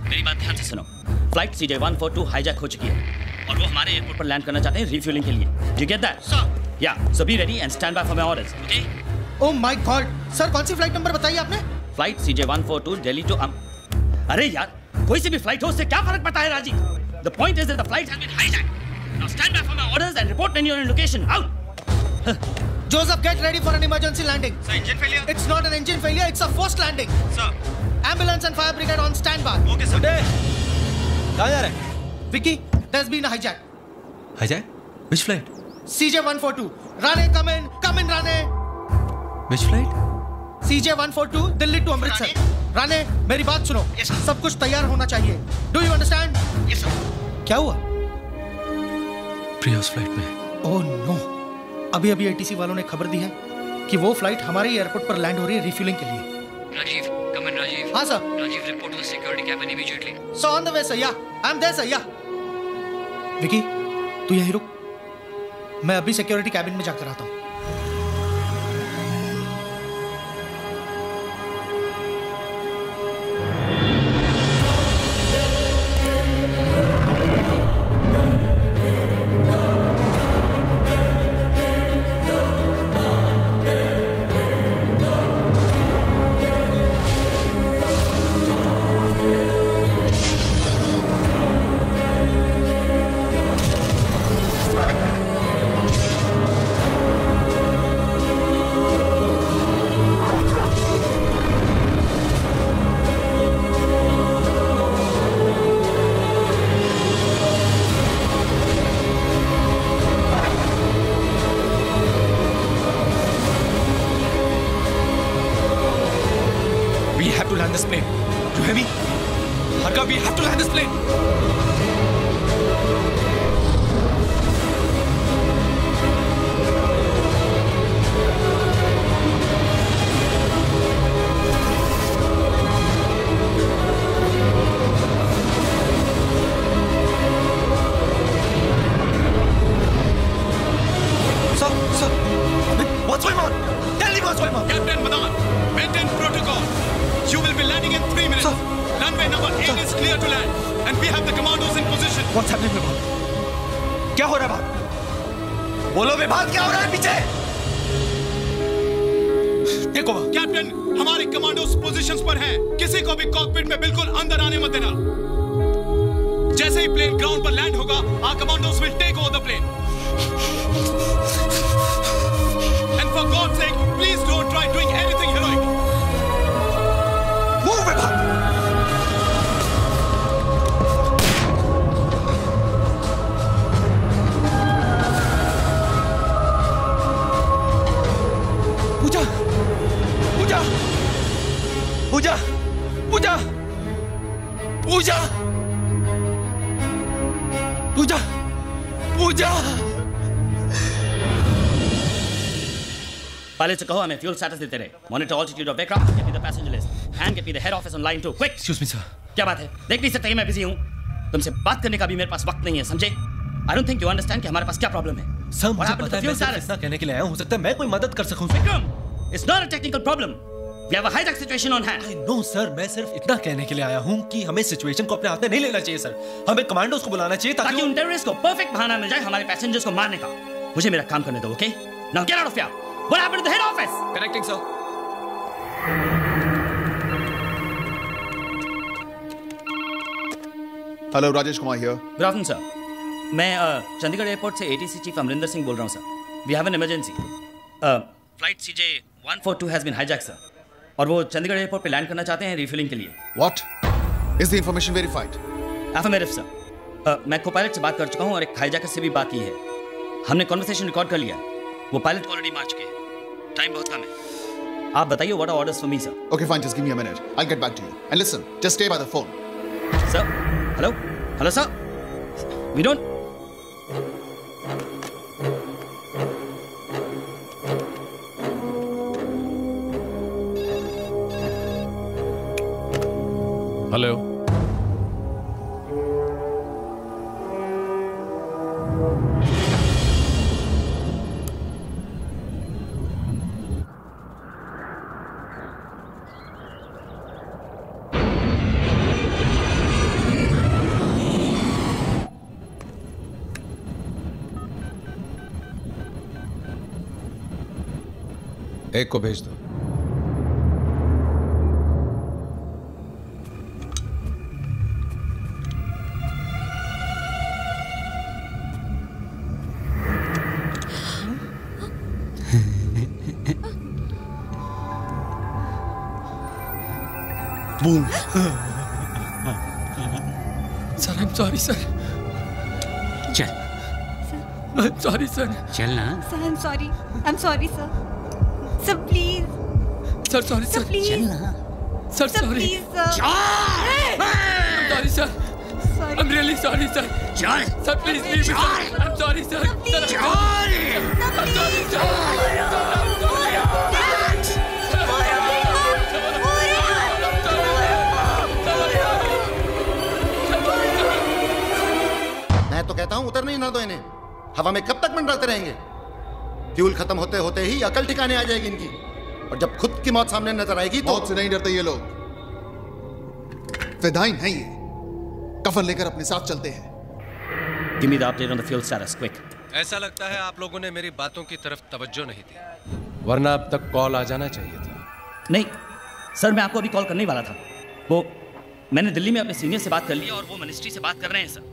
मेरी बात ध्यान से सुनो। Flight C J one four two hijack हो चुकी है। और वो हमारे एयरपोर्ट पर लैंड करना चाहते हैं रिफ्यूलिंग के लिए। यू गेट दैट या so be ready and stand by for my orders okay oh my god sir कौन सी फ़्लाइट नंबर बताइए आपने? Flight C J one four two Delhi to um अरे यार कोई सी भी फ़्लाइट हो उससे क्या फ़र्क पड़ता है Rajiv the point is that the flight has been hijack now stand by for my orders and report when you are in location out Joseph, get ready for an emergency landing. Sir, engine failure? It's not an engine failure, it's a forced landing. Sir. Ambulance and fire brigade on standby. Okay, sir. कहाँ जा रहे हैं Vicky, there's been a hijack. Hijack which flight CJ 142. Rane, come in. Come in, Rane. Which flight CJ 142, Delhi to Amritsar. Rane, मेरी बात सुनो. सब कुछ तैयार होना चाहिए. Do you understand? Yes, sir. क्या हुआ? प्रिया उस फ़्लाइट में ओह नो अभी अभी एटीसी वालों ने खबर दी है कि वो फ़्लाइट हमारे एयरपोर्ट पर लैंड हो रही है रिफ्यूलिंग के लिए। राजीव Rajiv. हाँ, sir Rajiv report to security cabin immediately so on the way I am there Vicky तू यहीं रुक। मैं अभी सिक्योरिटी कैबिन में जाकर आता हूँ। पायलट से कहो हमें फ्यूल स्टेटस देते रहे monitor altitude of aircraft get me the passenger list and get me the head office on line 2 quick excuse me sir क्या बात है? देख नहीं सकते कि मैं बिज़ी हूँ। तुमसे बात करने का भी मेरे पास वक्त नहीं है समझे? I don't think you understand कि हमारे पास क्या प्रॉब्लम है। सर मुझे पता है fuel मैं सिर्फ़ status? इतना कहने के लिए आया हूँ। हो सकता है मैं कोई मदद कर सकूँ। Vikram It's not a technical problem. We have a hijack situation on hand. No sir मैं सिर्फ़ इतना कहने के लिए आया हूँ कि हमें सिचुएशन को अपने हाथ में नहीं लेना चाहिए सर हमें कमांडोज को बुलाना चाहिए ताकि ताकि उन टेररिस्ट को परफेक्ट बहाना मिल जाए हमारे पैसेंजर्स को मारने का। मुझे मेरा काम करने दो okay now get out of here what happened to the head office connecting sir hello Rajesh Kumar here good afternoon sir मैं चंडीगढ़ एयरपोर्ट से एटीसी चीफ अमरिंदर सिंह बोल रहा हूँ sir we have an emergency flight CJ 142 has been hijack sir और वो Chandigarh airport पे land करना चाहते हैं रिफिलिंग के लिए. What is the information verified FMRF sir मैं को पायलट से बात कर चुका हूँ और एक हाईजैकर से भी बात की है. हमने कॉन्वर्सेशन रिकॉर्ड कर लिया. वो पायलट ऑलरेडी मार चुके हैं. टाइम बहुत कम है आप बताइए what are orders for me sir Okay, fine. Just give me a minute. I'll get back to you. And listen, just stay by the phone. Sir, hello, hello, sir. We don't. Hello एक को भेज दो boom sir I am sorry sir चल I am sorry sir चल ना I'm sorry. I'm sorry, sir. Sir, please. Sir sorry Sir, sir sorry sir. ना। Sir sorry please, sir. Sorry sir I am really sorry sir चल sir please sir I am sorry sir sir I am sorry sir मैं तो कहता हूँ उतरने ही ना दो इन्हें। हवा में कब तक मंडराते रहेंगे? फ्यूल खत्म होते होते ही अकल ठिकाने आ जाएगी इनकी। और जब खुद की मौत सामने नज़र आएगी तो मौत से नहीं डरते ये लोग। फिदाइन हैं। ये कफन लेकर अपने साथ चलते हैं। Give me the update on the fuel status, quick. ऐसा लगता है आप लोगों ने मेरी बातों की तरफ़ तवज्जो नहीं दी। वरना अब तक कॉल आ जाना चाहिए था। नहीं सर मैं आपको अभी कॉल करने वाला था। वो मैंने दिल्ली में अपने सीनियर से बात कर ली और वो मिनिस्ट्री से बात कर रहे हैं सर।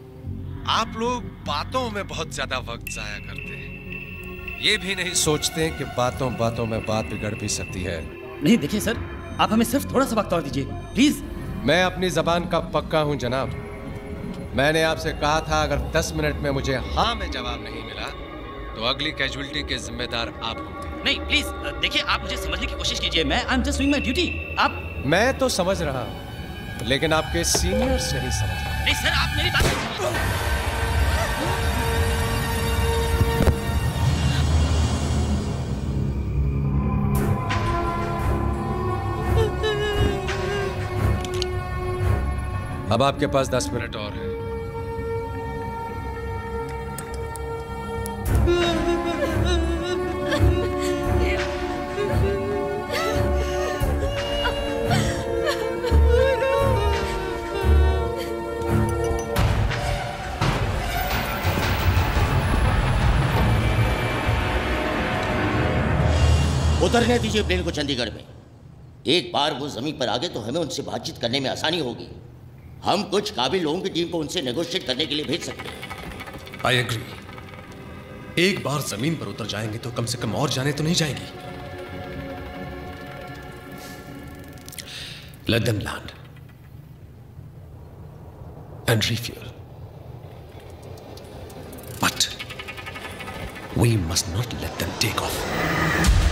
आप लोग बातों में बहुत ज़्यादा वक्त जाया करते हैं ये भी नहीं सोचते कि बातों बातों में बात बिगड़ भी सकती है। नहीं देखिए सर आप हमें सिर्फ़ थोड़ा सा वक्त और दीजिए प्लीज़। मैं अपनी जबान का पक्का हूँ जनाब। मैंने आपसे कहा था अगर 10 मिनट में मुझे हाँ में जवाब नहीं मिला तो अगली कैजुअलिटी के जिम्मेदार आप होंगे। नहीं प्लीज़ देखिए आप मुझे समझने की कोशिश कीजिए मैं I am just doing my duty आप मैं तो समझ रहा हूँ लेकिन आपके सीनियर से ही समझ रहा नहीं सर आप मेरी बात अब आपके पास 10 मिनट और है। उतरने दीजिए प्लेन को चंडीगढ़ में। एक बार वो ज़मीन पर आ गए तो हमें उनसे बातचीत करने में आसानी होगी। हम कुछ काबिल लोगों की टीम को उनसे नेगोशिएट करने के लिए भेज सकते हैं। आई एग्री एक बार ज़मीन पर उतर जाएँगे तो कम से कम और जाने तो नहीं जाएँगी। Let land and refuel. But we must not let them take off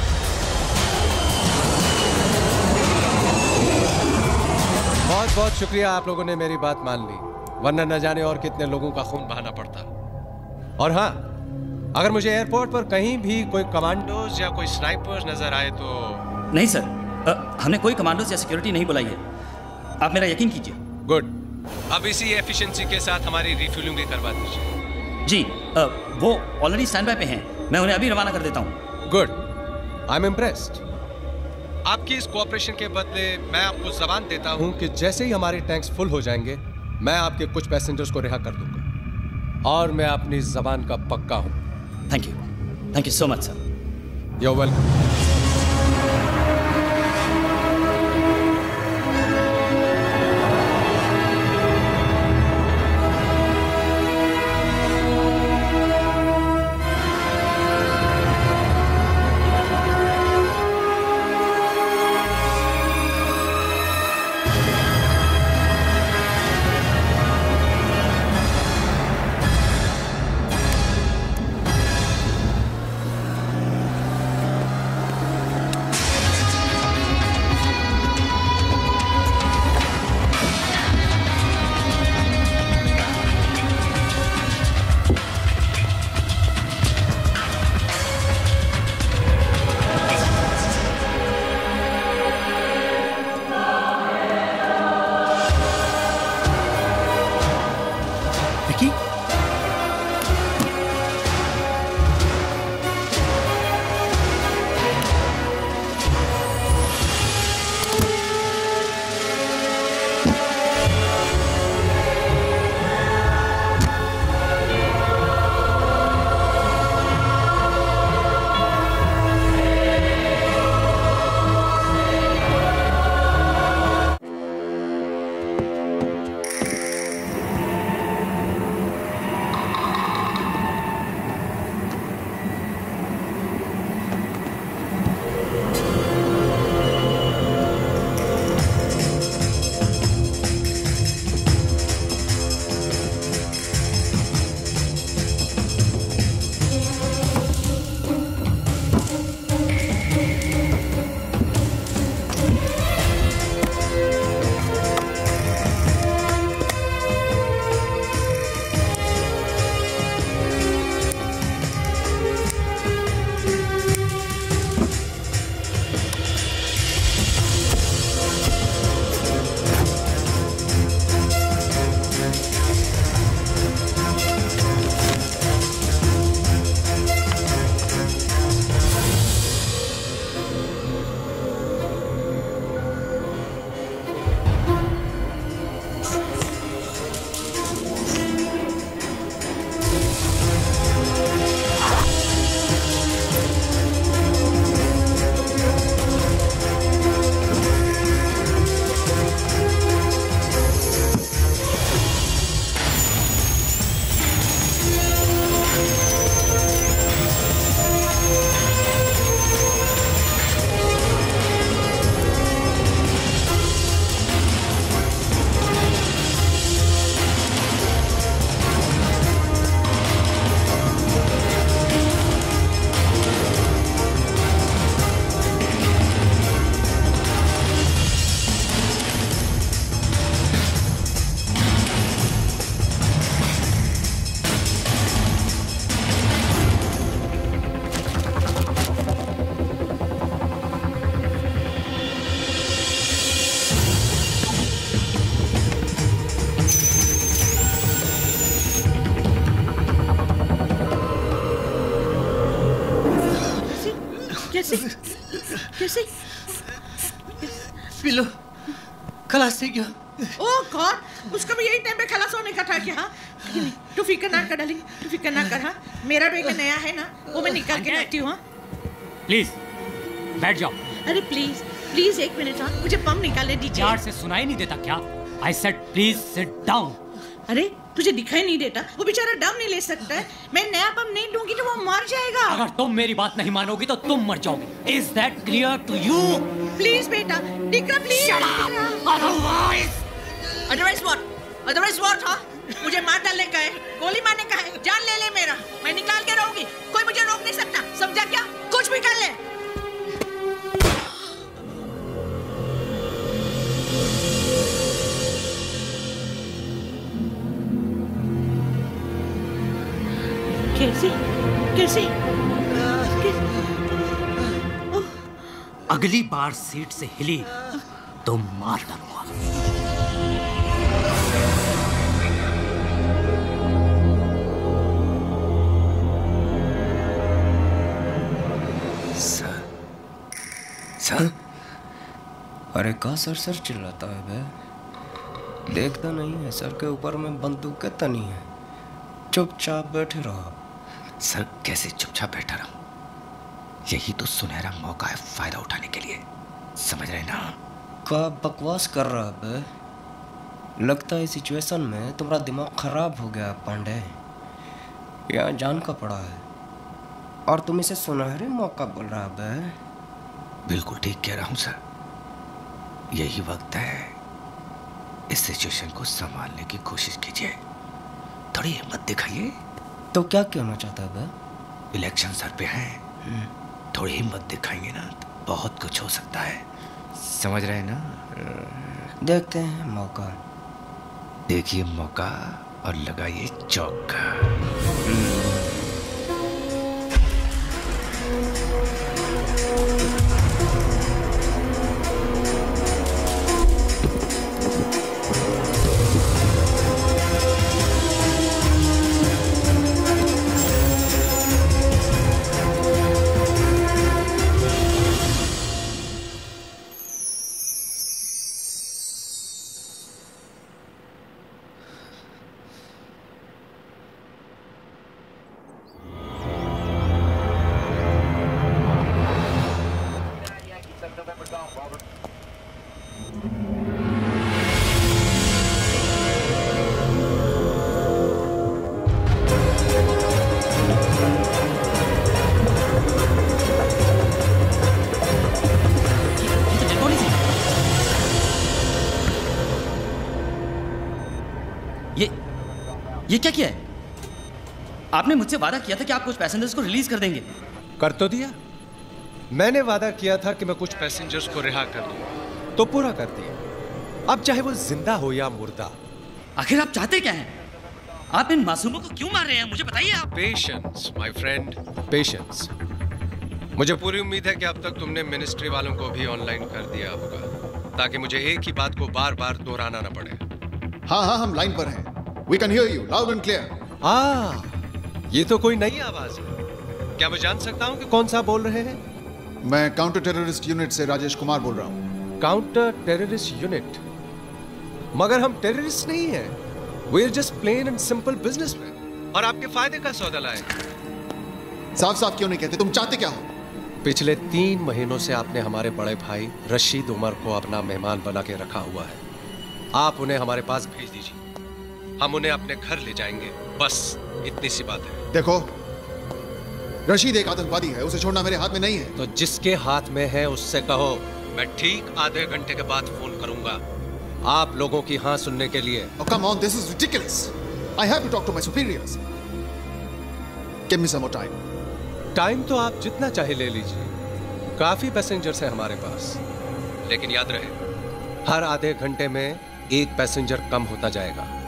बहुत बहुत शुक्रिया आप लोगों ने मेरी बात मान ली वरना न जाने और कितने लोगों का खून बहाना पड़ता। और हाँ अगर मुझे एयरपोर्ट पर कहीं भी कोई कमांडोज या कोई स्नाइपर्स नज़र आए तो नहीं सर हमने कोई कमांडोज या सिक्योरिटी नहीं बुलाई है। आप मेरा यकीन कीजिए। गुड। अब इसी एफिशिएंसी के साथ हमारी रिफ्यूलिंग भी करवा दीजिए। जी अ, वो ऑलरेडी स्टैंड बाय पे हैं। मैं उन्हें अभी रवाना कर देता हूँ। गुड। आई एम इम्प्रेस्ड आपकी इस कोऑपरेशन के बदले मैं आपको जबान देता हूँ कि जैसे ही हमारे टैंक्स फुल हो जाएँगे मैं आपके कुछ पैसेंजर्स को रिहा कर दूँगा। और मैं अपनी जबान का पक्का हूँ। Thank you thank you so much sir your welcome. क्या ओ कौन उसका भी यही टाइम पे खलास होने का था क्या हाँ, तू फ़िक्र ना कर डाली तू फ़िक्र ना कर हाँ। मेरा भी एक नया है ना वो मैं निकाल के रखती हूँ हाँ। प्लीज़ बैठ जाओ। अरे प्लीज़ प्लीज़ एक मिनट हाँ मुझे पम्प निकालने दीजिए यार से सुनाई नहीं देता क्या? I said please sit down अरे तुझे दिखाई नहीं देता वो बेचारा डम नहीं ले सकता है। मैं नया पम नहीं दूँगी तो वो मर जाएगा। अगर तुम मेरी बात नहीं मानोगी तो तुम मर जाओगी। Is that clear to you please बेटा। Tikra please otherwise otherwise what otherwise what हाँ मुझे मार डालने का है गोली मारने का है जान ले ले मेरा। मैं निकाल के रहूँगी। कोई मुझे रोक नहीं सकता। समझा क्या? कुछ भी कर ले। कैसे? कैसे? अगली बार सीट से हिली तो मार डालूँगा सर। सर? अरे कहा सर सर चिल्लाता है बे देखता नहीं है सर के ऊपर में बंदूक के तनी है। चुपचाप बैठे रहो सर, कैसे चुपचाप बैठा रहा यही तो सुनहरा मौका है फ़ायदा उठाने के लिए। समझ रहे ना? का बकवास कर रहा है लगता है सिचुएशन में तुम्हारा दिमाग खराब हो गया पांडे। यहाँ जान का पड़ा है। और तुम इसे सुनहरे मौका बोल रहा है बिल्कुल ठीक कह रहा हूँ सर। यही वक्त है। इस सिचुएशन को संभालने की कोशिश कीजिए। थोड़ी हिम्मत दिखाइए। तो क्या कहना चाहता है इलेक्शन सर पे हैं। थोड़ी हिम्मत दिखाएँगे ना तो बहुत कुछ हो सकता है। समझ रहे हैं ना? देखते हैं मौका। देखिए मौका और लगाइए चौका। आपने मुझसे वादा किया था कि आप कुछ पैसेंजर्स को रिलीज़ कर देंगे। कर तो दिया। मैंने वादा किया था कि मैं कुछ पैसेंजर्स को रिहा कर दूँगा तो पूरा कर दिया। अब चाहे वो ज़िंदा हो या मुर्दा। आखिर आप चाहते क्या हैं? आप इन मासूमों को क्यों मार रहे हैं? मुझे बताइए आप। पेशेंस माय फ्रेंड पेशेंस मुझे पूरी उम्मीद है कि अब तक तुमने मिनिस्ट्री वालों को भी ऑनलाइन कर दिया होगा ताकि मुझे एक ही बात को बार बार दोहराना ना पड़े। हाँ हाँ हम लाइन पर हैं। We can hear you loud and clear हाँ। ये तो कोई नई आवाज़ है। क्या मैं जान सकता हूँ कि कौन सा बोल रहे हैं? मैं काउंटर टेररिस्ट यूनिट से राजेश कुमार बोल रहा हूँ। काउंटर टेररिस्ट यूनिट मगर हम टेररिस्ट नहीं है। We are just plain and simple businessman और आपके फ़ायदे का सौदा लाए। साफ़ साफ़ क्यों नहीं कहते? तुम चाहते क्या हो? पिछले तीन महीनों से आपने हमारे बड़े भाई रशीद उमर को अपना मेहमान बना के रखा हुआ है। आप उन्हें हमारे पास भेज दीजिए। हम उन्हें अपने घर ले जाएँगे। बस इतनी सी बात है। देखो रशीद एक आतंकवादी है उसे छोड़ना मेरे हाथ में नहीं है। तो जिसके हाथ में है उससे कहो मैं ठीक आधे घंटे के बाद फ़ोन करूँगा। आप लोगों की हाँ सुनने के लिए। Oh, come on, this is ridiculous. I have to talk to my superiors. Give me some more time. Time तो आप जितना चाहे ले लीजिए। काफ़ी पैसेंजर्स हैं हमारे पास। लेकिन याद रहे हर आधे घंटे में एक पैसेंजर कम होता जाएगा।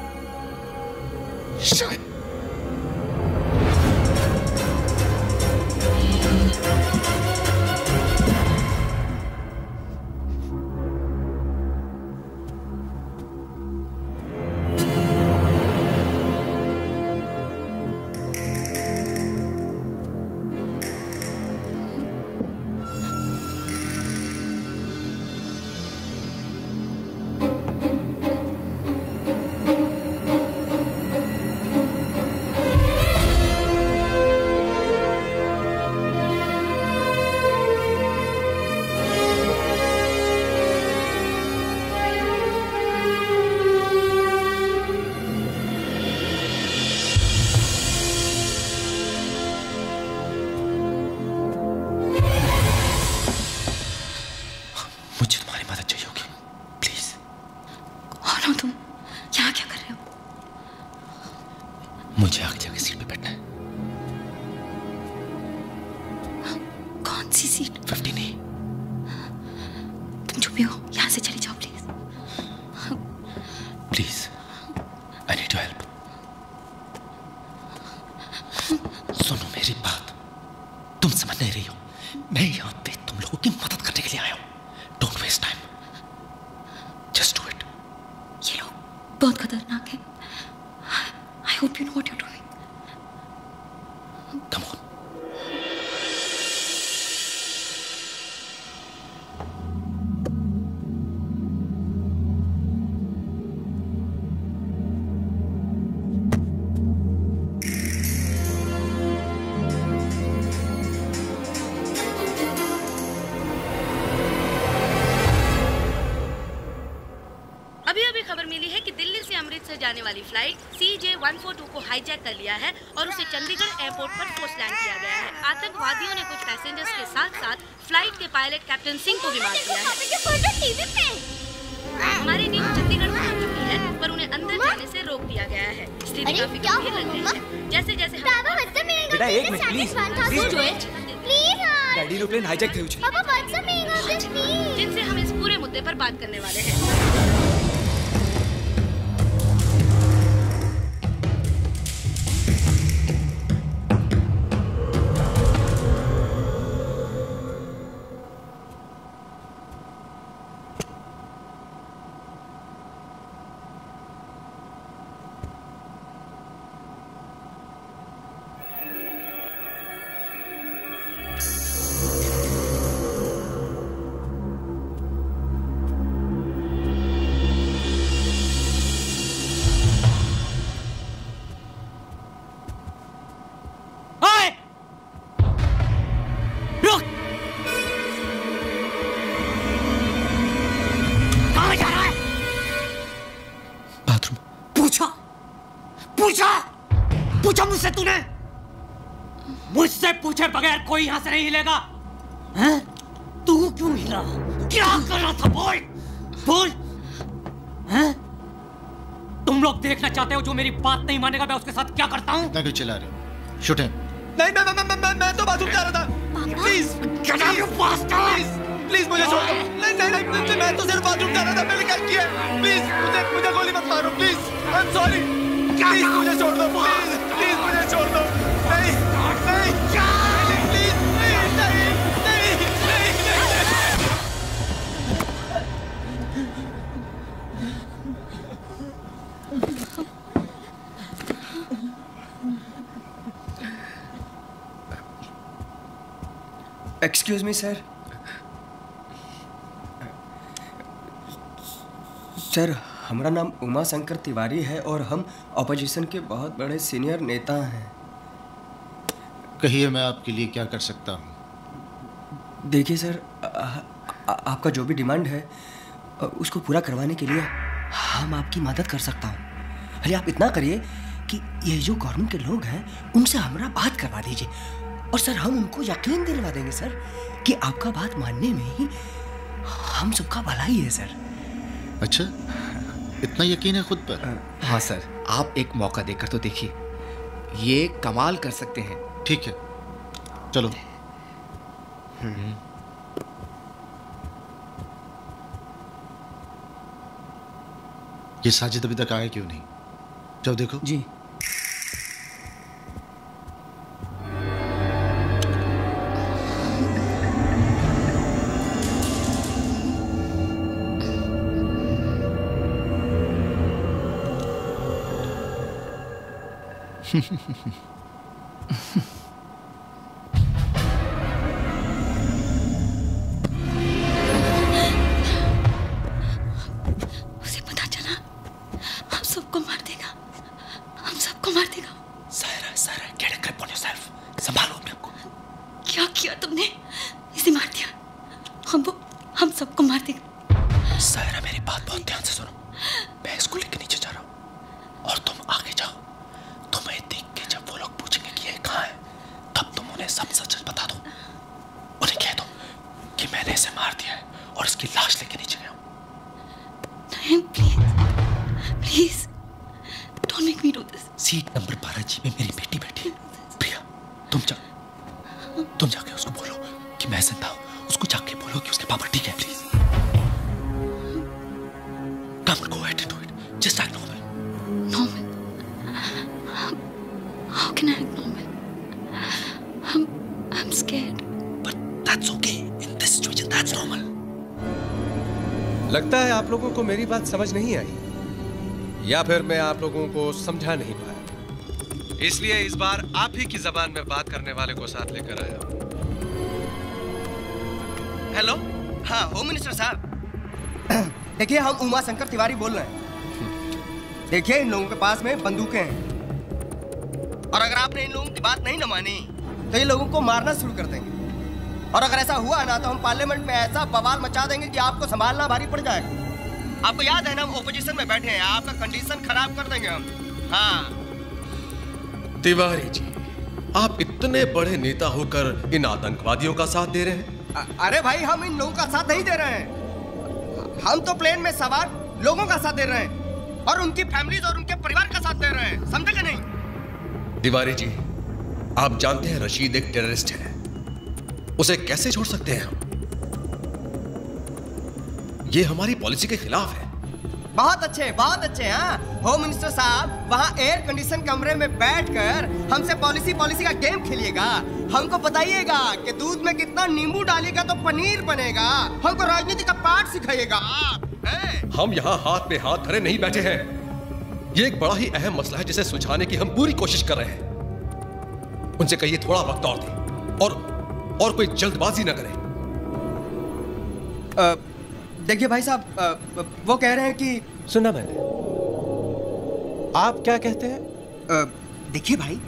मुझे हाईजैक कर लिया है और उसे चंडीगढ़ एयरपोर्ट पर फोर्स लैंड किया गया है। आतंकवादियों ने कुछ पैसेंजर्स के साथ साथ फ़्लाइट के पायलट कैप्टन सिंह को भी मार दिया है। हमारी टीम चंडीगढ़ पहुँच चुकी है पर उन्हें अंदर जाने से रोक दिया गया है। स्थिति काफ़ी गंभीर लग रही है। जैसे जैसे बेटा एक minute please please please daddy aeroplane hijack थे उचकी पापा what's the meaning of this please जिनसे हम इस पूरे मुद्दे पर बात करने वाले हैं। मुझसे तूने? मुझसे पूछे बगैर कोई यहाँ से नहीं हिलेगा हैं? तू क्यों हिला क्या कर रहा था बोल? बोल। हैं? तुम लोग देखना चाहते हो जो मेरी बात नहीं मानेगा मैं उसके साथ क्या करता हूँ? क्यों चिल्ला रहे हो? शूट हिम नहीं मैं मैं मैं मैं मैं तो बाथरूम जा रहा था। प्लीज़ प्लीज़ प्लीज़ मुझे छोड़। दो नहीं नहीं नहीं नहीं, मैं तो सिर्फ़ बाथरूम जा रहा था मैंने क्या किया? प्लीज़ मुझे मुझे गोली मत मारो please I am sorry please मुझे छोड़ दो प्लीज़ प्लीज़ मुझे छोड़ दो नहीं नहीं प्लीज़ प्लीज़ नहीं नहीं नहीं नहीं एक्सक्यूज मी सर सर हमारा नाम उमा शंकर तिवारी है और हम अपोजिशन के बहुत बड़े सीनियर नेता हैं। कहिए मैं आपके लिए क्या कर सकता हूँ? देखिए सर आ, आ, आपका जो भी डिमांड है उसको पूरा करवाने के लिए हम आपकी मदद कर सकता हूँ। अरे आप इतना करिए कि ये जो गवर्नमेंट के लोग हैं उनसे हमारा बात करवा दीजिए। और सर हम उनको यकीन दिलवा देंगे सर कि आपका बात मानने में ही हम सबका भलाई है सर। अच्छा इतना यकीन है खुद पर? हाँ सर। आप एक मौका देकर तो देखिए। ये कमाल कर सकते हैं। ठीक है। चलो। ये साजिद अभी तक आया क्यों नहीं? जब देखो। जी। Mm-hmm. को मेरी बात समझ नहीं आई। या फिर मैं आप लोगों को समझा नहीं पाया। इसलिए इस बार आप ही की जबान में बात करने वाले को साथ लेकर आया हूँ। हेलो हाँ होम मिनिस्टर साहब। देखिए हम उमा शंकर तिवारी बोल रहे हैं। देखिए इन लोगों के पास में बंदूकें हैं। और अगर आपने इन लोगों की बात नहीं न मानी तो ये लोगों को मारना शुरू कर देंगे। और अगर ऐसा हुआ ना तो हम पार्लियामेंट में ऐसा बवाल मचा देंगे कि आपको संभालना भारी पड़ जाएगा। आपको याद है ना हम ओपोजिशन में बैठे हैं। आपका कंडीशन खराब कर देंगे हम। हाँ। तिवारी जी आप इतने बड़े नेता होकर इन आतंकवादियों का साथ दे रहे हैं। अ- अरे भाई हम इन लोगों का साथ नहीं दे रहे हैं। हम तो प्लेन में सवार लोगों का साथ दे रहे हैं और उनकी फैमिलीज़ और उनके परिवार का साथ दे रहे हैं। समझे कि नहीं? तिवारी जी आप जानते हैं रशीद एक टेररिस्ट है। उसे कैसे छोड़ सकते हैं हम? ये हमारी पॉलिसी के खिलाफ है। बहुत अच्छे बहुत अच्छे हाँ। होम मिनिस्टर साहब वहाँ एयर कंडीशन कमरे में बैठकर हमसे पॉलिसी पॉलिसी का गेम खेलिएगा। हमको बताइएगा कि दूध में कितना नींबू डालिएगा तो पनीर बनेगा। हमको राजनीति का पाठ सिखाइएगा। हम यहाँ हाथ में हाथ धरे नहीं बैठे हैं। ये एक बड़ा ही अहम मसला है जिसे सुलझाने की हम पूरी कोशिश कर रहे हैं। उनसे कहिए थोड़ा वक्त और दें। और और कोई जल्दबाजी न करें। अ, देखिए भाई साहब वो कह रहे हैं कि सुना मैंने। आप क्या कहते हैं? देखिए भाई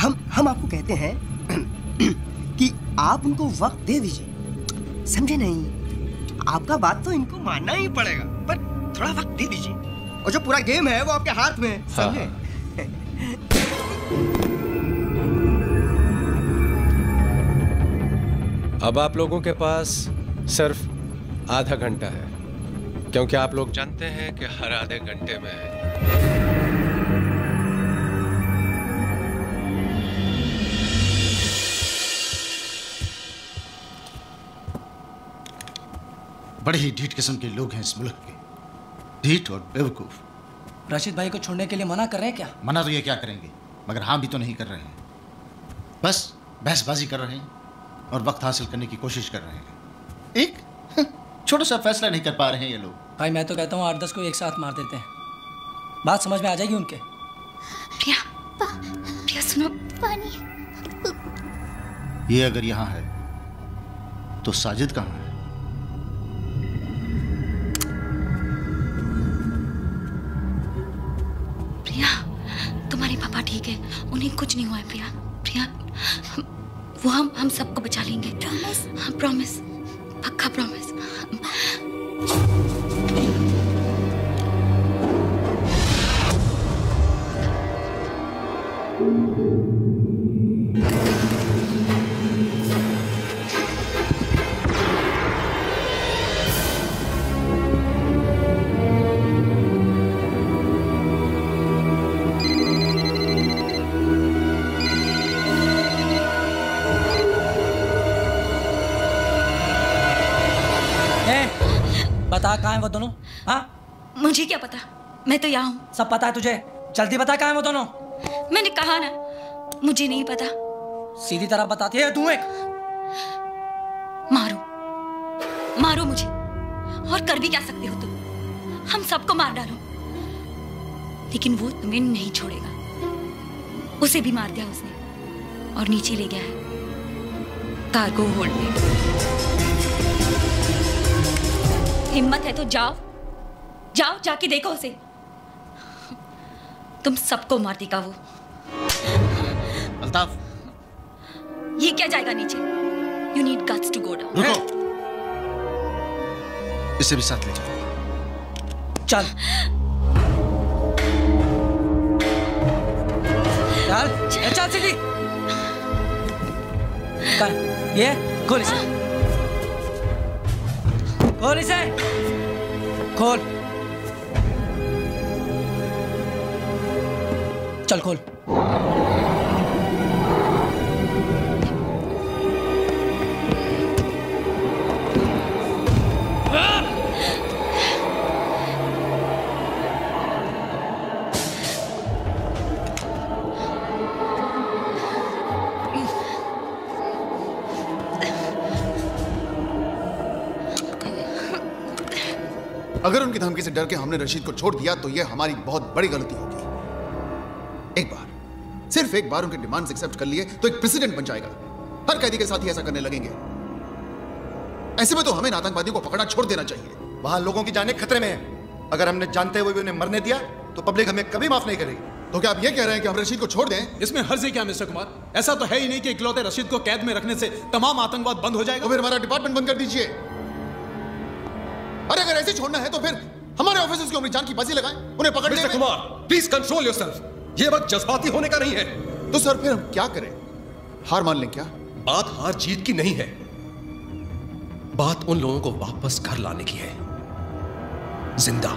हम हम आपको कहते हैं कि आप उनको वक्त दे दीजिए। समझे नहीं? आपका बात तो इनको मानना ही पड़ेगा पर थोड़ा वक्त दे दीजिए। और जो पूरा गेम है वो आपके हाथ में है हाँ, समझे? अब आप लोगों के पास सिर्फ़ आधा घंटा है। क्योंकि आप लोग जानते हैं कि हर आधे घंटे में बड़े ही ढीठ किस्म के लोग हैं इस मुल्क के। ढीठ और बेवकूफ़। राशिद भाई को छोड़ने के लिए मना कर रहे हैं क्या? मना तो ये क्या करेंगे? मगर हाँ भी तो नहीं कर रहे हैं। बस बहसबाजी कर रहे हैं और वक्त हासिल करने की कोशिश कर रहे हैं। एक? छोटा सा फैसला नहीं कर पा रहे हैं ये लोग। भाई मैं तो कहता हूँ आठ दस को एक साथ मार देते हैं। बात समझ में आ जाएगी उनके? प्रिया पा, प्रिया सुनो पानी। ये अगर यहाँ है तो साजिद कहाँ है? प्रिया तुम्हारे पापा ठीक है। उन्हें कुछ नहीं हुआ है प्रिया। प्रिया वो हम हम सबको बचा लेंगे। प्रॉमिस हाँ प्रॉमिस पक्का प्रॉमिस मुझे क्या पता? मैं तो यहाँ हूँ। सब पता है तुझे। जल्दी बता कहाँ है वो दोनों। मैंने कहा ना मुझे नहीं पता। सीधी तरह बताती है तू एक। मारो। मारो मुझे। और कर भी क्या सकते हो तुम? हम सबको मार डालो। लेकिन वो तुम्हें नहीं छोड़ेगा। उसे भी मार दिया उसने। और नीचे ले गया है। कार्गो होल्ड में। हिम्मत है तो जाओ। जाओ जाके देखो उसे। तुम सबको मार देगा वो। अल्ताफ। ये क्या जाएगा नीचे? You need guts to go down इसे भी साथ ले जाओ। चल। चल। चल सीधी कर। ये खोल इसे। खोल इसे। खोल। चल खोल। अगर उनकी धमकी से डर के हमने रशीद को छोड़ दिया तो यह हमारी बहुत बड़ी गलती होगी। सिर्फ़ एक बार उनके डिमांड्स एक्सेप्ट कर लिए तो एक प्रेसिडेंट बन जाएगा। हर कैदी के साथ ही ऐसा करने लगेंगे। ऐसे में तो हमें आतंकवादियों को पकड़ना छोड़ देना चाहिए। वहाँ लोगों की जानें खतरे में है। अगर हमने जानते हुए भी उन्हें मरने दिया तो पब्लिक हमें कभी माफ़ नहीं करेगी। तो क्या आप ये कह रहे हैं कि हम रशीद को छोड़ दें? इसमें हर्ज क्या मिस्टर कुमार? ऐसा तो है ही नहीं कि इकलौते रशीद को कैद में रखने से तमाम आतंकवाद बंद हो जाएगा। तो फिर हमारा डिपार्टमेंट बंद कर दीजिए। अरे अगर ऐसे छोड़ना है तो फिर हमारे ऑफिसर्स को अपनी जान की बाजी लगाएँ। उन्हें पकड़ने mister Kumar please control yourself ये वक्त जज्बाती होने का नहीं है। तो सर फिर हम क्या करें? हार मान लें क्या? बात हार जीत की नहीं है। बात उन लोगों को वापस घर लाने की है। ज़िंदा।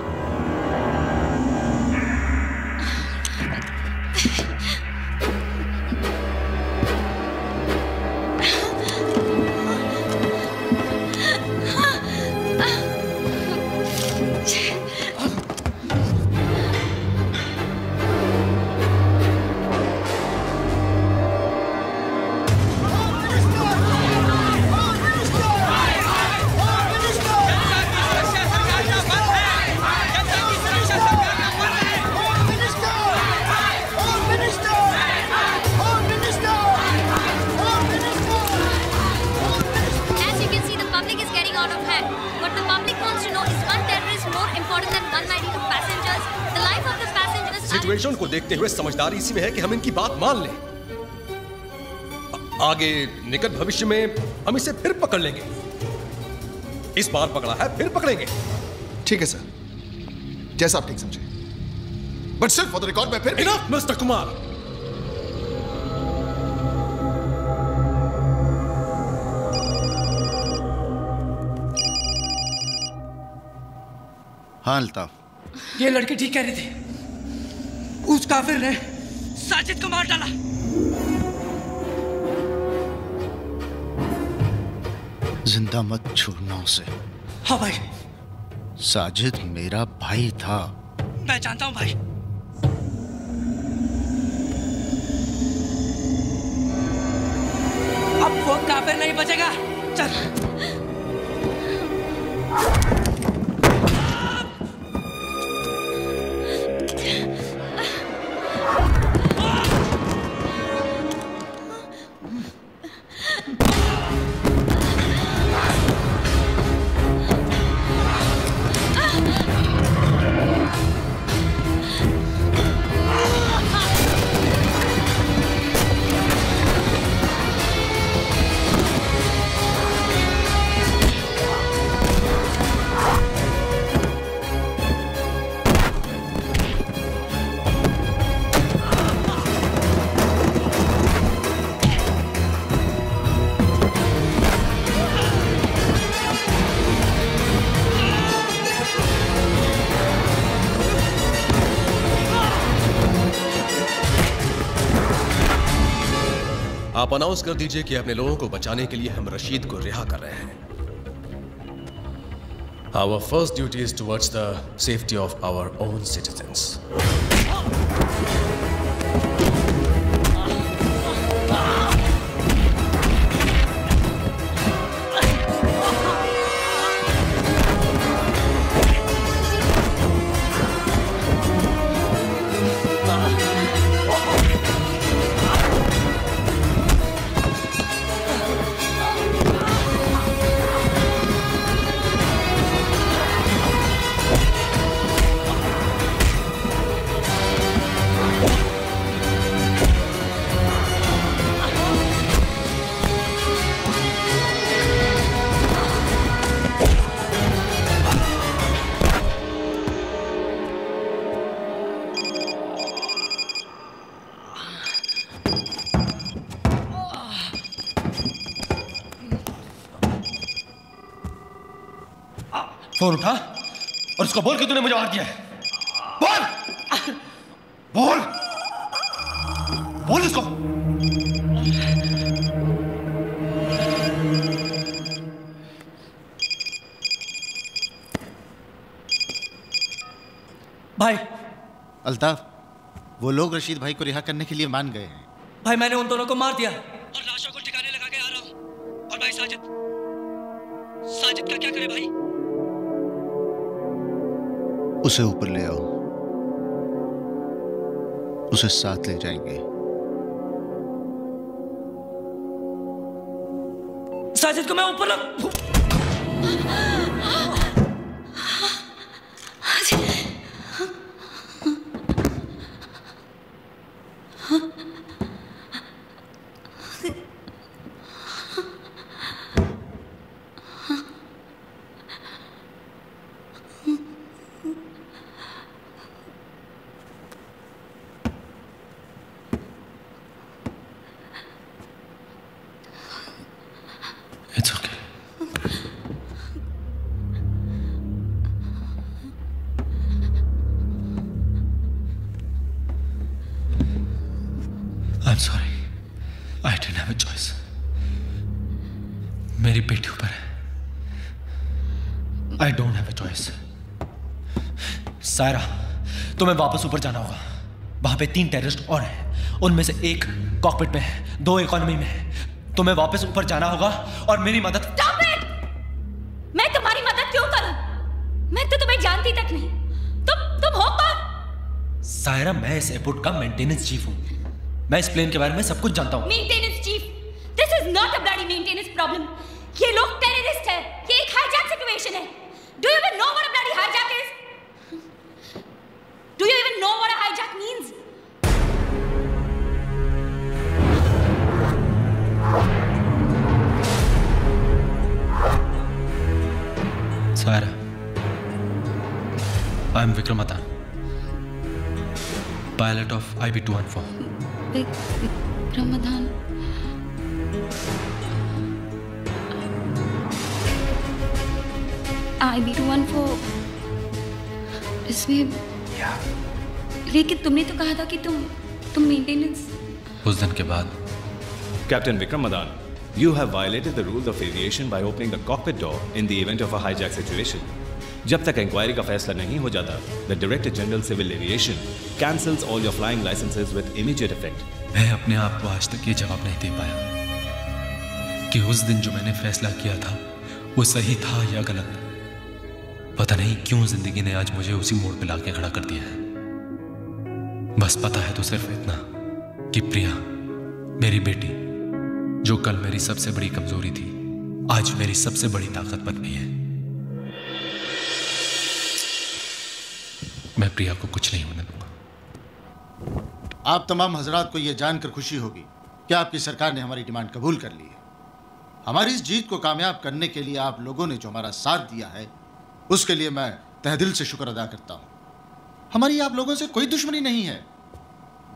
सिचुएशन को देखते हुए समझदारी इसी में है कि हम इनकी बात मान लें। आगे निकट भविष्य में हम इसे फिर पकड़ लेंगे। इस बार पकड़ा है फिर पकड़ेंगे। ठीक है सर। जैसा आप ठीक समझे। बट सिर्फ़ फॉर द रिकॉर्ड में फिर इनफ मिस्टर कुमार हाँ अल्ताफ। ये लड़की ठीक कह रही थी। उस काफिर ने साजिद को मार डाला। ज़िंदा मत छोड़ना उसे। हाँ भाई। साजिद मेरा भाई था। मैं जानता हूँ भाई। अब वो काफिर नहीं बचेगा। चल। आप अनाउंस कर दीजिए कि अपने लोगों को बचाने के लिए हम रशीद को रिहा कर रहे हैं। Our first duty is towards the safety of our own citizens बोल कि तूने मुझे मार दिया है? बोल! बोल! बोल उसको भाई। अल्ताफ वो लोग रशीद भाई को रिहा करने के लिए मान गए हैं। भाई मैंने उन दोनों को मार दिया। उसे ऊपर ले आओ। उसे साथ ले जाएँगे। साजिद को मैं ऊपर रख सायरा तुम्हें वापस ऊपर जाना होगा। वहाँ पे तीन टेररिस्ट और हैं। उनमें से एक कॉकपिट में है दो इकोनॉमी में है। तुम्हें वापस ऊपर जाना होगा और मेरी मदद Stop it! मैं तुम्हारी मदद क्यों करूँ? मैं तो तुम्हें जानती तक नहीं। तुम तुम हो कौन? सायरा मैं इस एयरपोर्ट का मेंटेनेंस चीफ हूँ। मैं इस प्लेन के बारे में सब कुछ जानता हूँ। Maintenance chief this is not a bloody maintenance problem ये लोग टेररिस्ट है। ये एक हाईजैक सिचुएशन है। Do you even know what a bloody hijack is Saira I am Vikram Atan pilot of I B two one four Ramadan I B two one four इसमें लेकिन तुमने तो कहा था कि तुम तुम मेंटेनेंस उस दिन के बाद। Captain Vikram Madan, you have violated the rules of aviation by opening the cockpit door in the event of a hijack situation. जब तक इंक्वायरी का फैसला नहीं हो जाता the director general civil aviation cancels all your flying licences with immediate effect मैं अपने आप को आज तक ये जवाब नहीं दे पाया कि उस दिन जो मैंने फैसला किया था, वो सही था या गलत। पता नहीं क्यों ज़िंदगी ने आज मुझे उसी मोड़ पे लाके खड़ा कर दिया है। बस पता है तो सिर्फ़ इतना कि प्रिया, मेरी बेटी जो कल मेरी सबसे बड़ी कमज़ोरी थी, आज मेरी सबसे बड़ी ताकत बन गई है। मैं प्रिया को कुछ नहीं होने दूँगा। आप तमाम हजरात को यह जानकर खुशी होगी कि आपकी सरकार ने हमारी डिमांड कबूल कर ली है। हमारी इस जीत को कामयाब करने के लिए आप लोगों ने जो हमारा साथ दिया है, उसके लिए मैं तहदिल से शुक्र अदा करता हूँ। हमारी आप लोगों से कोई दुश्मनी नहीं है।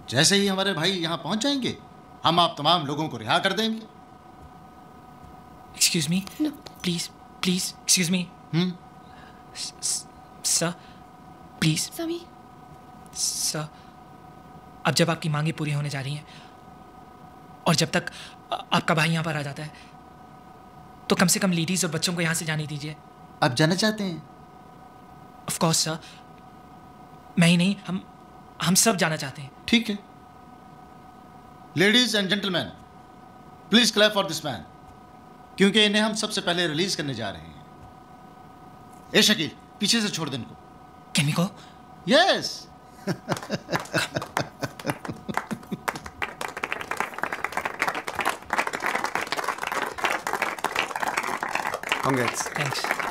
जैसे ही हमारे भाई यहाँ पहुँच जाएँगे हम आप तमाम लोगों को रिहा कर देंगे। Excuse me please please excuse me me. Sir, समी सर अब जब आपकी मांगे पूरी होने जा रही हैं और जब तक आपका भाई यहाँ पर आ जाता है तो कम से कम लेडीज़ और बच्चों को यहाँ से जाने दीजिए। आप जाना चाहते हैं? ऑफ़ कोर्स सर मैं ही नहीं हम हम सब जाना चाहते हैं। ठीक है। Ladies and gentleman please clap for this man क्योंकि इन्हें हम सबसे पहले रिलीज़ करने जा रहे हैं ए शकील पीछे से छोड़ दे इनको गो यस Congrats. Thanks.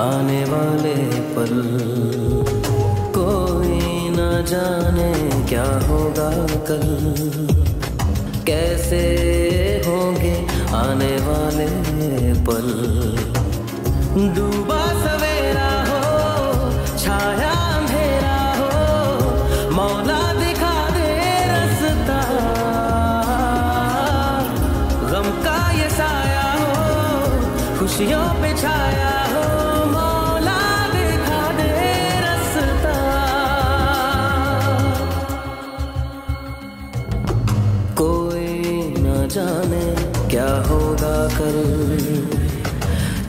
आने वाले पल। कोई ना जाने क्या होगा कल। कैसे होंगे आने वाले पल। डूबा सवेरा हो, छाया अंधेरा हो, मौला दिखा दे रास्ता। गम का ये साया हो, खुशियों पे छाया कल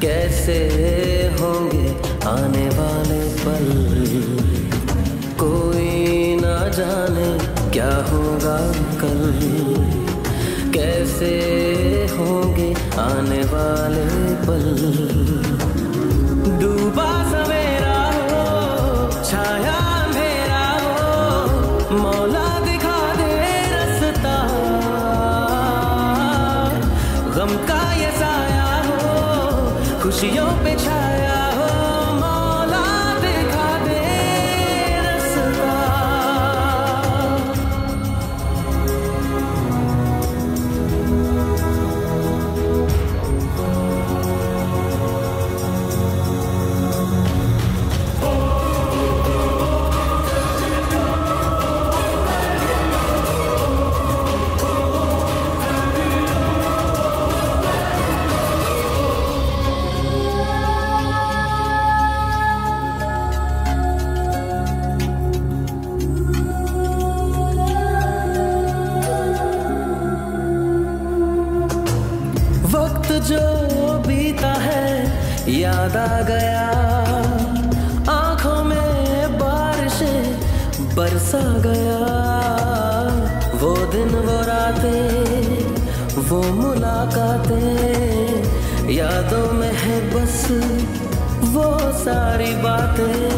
कैसे होंगे आने वाले पल? कोई ना जाने क्या होगा कल। कैसे होंगे आने वाले पल? डूबा सवेरा हो, छाया खुशियों पे छाया हो सारी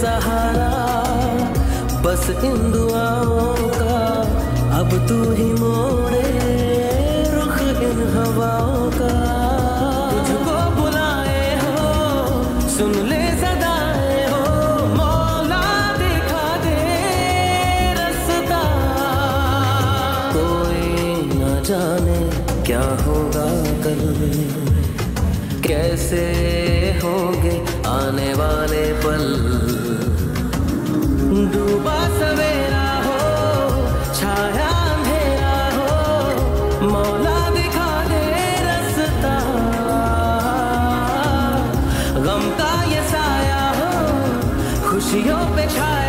सहारा, बस इन दुआओं का अब तू ही मोड़े, रुख इन हवाओं का। तुझको बुलाए हो, सुन ले सदाए हो, मौला दिखा दे रास्ता। कोई न जाने क्या होगा कल। कैसे होंगे आने वाले पल? डूबा सवेरा हो, छाया अंधेरा हो, मौला दिखा दे रास्ता। गम का ये साया हो, खुशियों पे छाया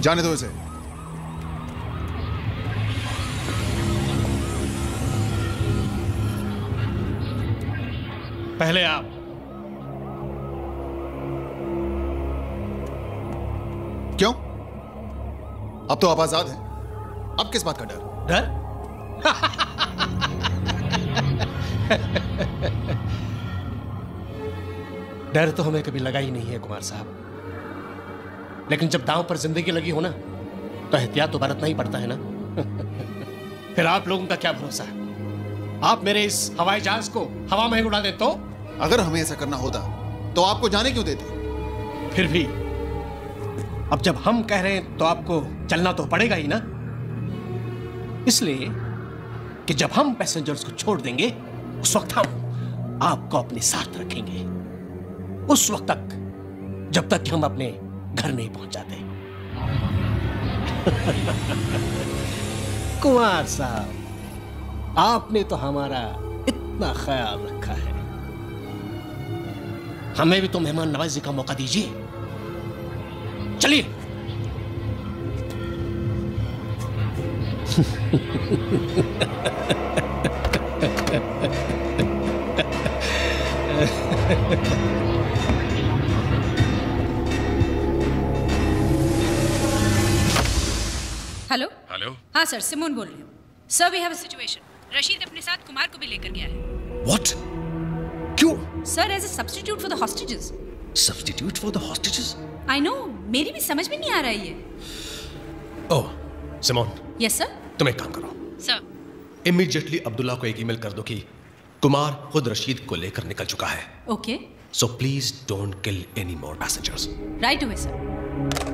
जाने दो इसे। पहले आप। क्यों? अब तो आप आज़ाद हैं। अब किस बात का डर? डर? डर तो हमें कभी लगा ही नहीं है कुमार साहब। लेकिन जब दांव पर ज़िंदगी लगी हो ना तो एहतियात तो बरतना ही पड़ता है ना? फिर आप लोगों का क्या भरोसा है? आप मेरे इस हवाई जहाज़ को हवा में उड़ा दे तो? अगर हमें ऐसा करना होता तो आपको जाने क्यों देते? फिर भी अब जब हम कह रहे हैं तो आपको चलना तो पड़ेगा ही ना? इसलिए कि जब हम पैसेंजर्स को छोड़ देंगे उस वक्त हम आपको अपने साथ रखेंगे। उस वक्त तक जब तक कि हम अपने घर नहीं पहुँच जाते कुमार साहब, आपने तो हमारा इतना ख्याल रखा है। हमें भी तो मेहमान नवाजी का मौका दीजिए। चलिए। हेलो हेलो हाँ सर सिमोन बोल रही हूँ। Sir we have a situation Rashid अपने साथ कुमार को भी लेकर गया है। व्हाट क्यों? Sir as a substitute for the hostages substitute for the hostages I know मेरी भी समझ में नहीं आ रहा है ये। ओह सिमोन। यस सर तुम एक काम करो। सर इमीडिएटली अब्दुल्ला को एक ईमेल कर दो कि कुमार खुद रशीद को लेकर निकल चुका है। Okay so please don't kill any more passengers right away sir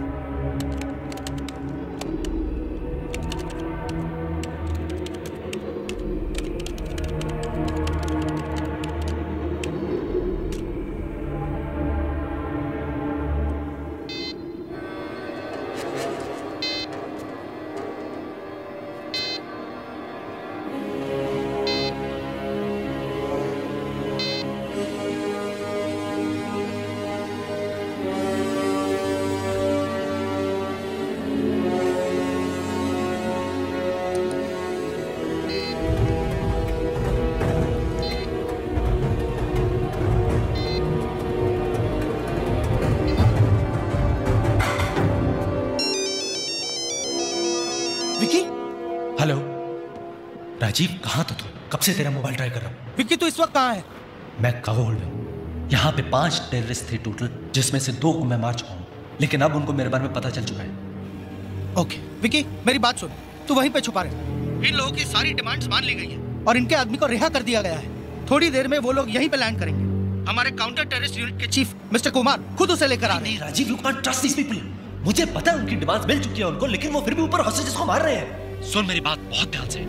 से तेरा मोबाइल ट्राई कर रहा हूँ। विक्की तू इस वक्त कहाँ है? मैं काबुल में हूँ। यहाँ पे पाँच टेररिस्ट थे टोटल जिसमें से दो को मैं मार चुका हूँ। लेकिन अब उनको मेरे बारे में पता चल चुका है। ओके विकी मेरी बात सुन। तू वहीं पे छुपा रहे। इन लोगों की सारी डिमांड्स मान ली गई है और इनके आदमी को रिहा कर दिया गया है। थोड़ी देर में वो लोग यहीं पे लैंड करेंगे। हमारे काउंटर टेररिस्ट यूनिट के चीफ मिस्टर कुमार खुद उसे लेकर आ रहे हैं। Rajiv you can't trust these people मुझे पता है उनकी डिमांड्स मिल चुकी है उनको लेकिन वो फिर भी ऊपर हॉस्टेजेस को मार रहे हैं। सुन मेरी बात बहुत ध्यान से।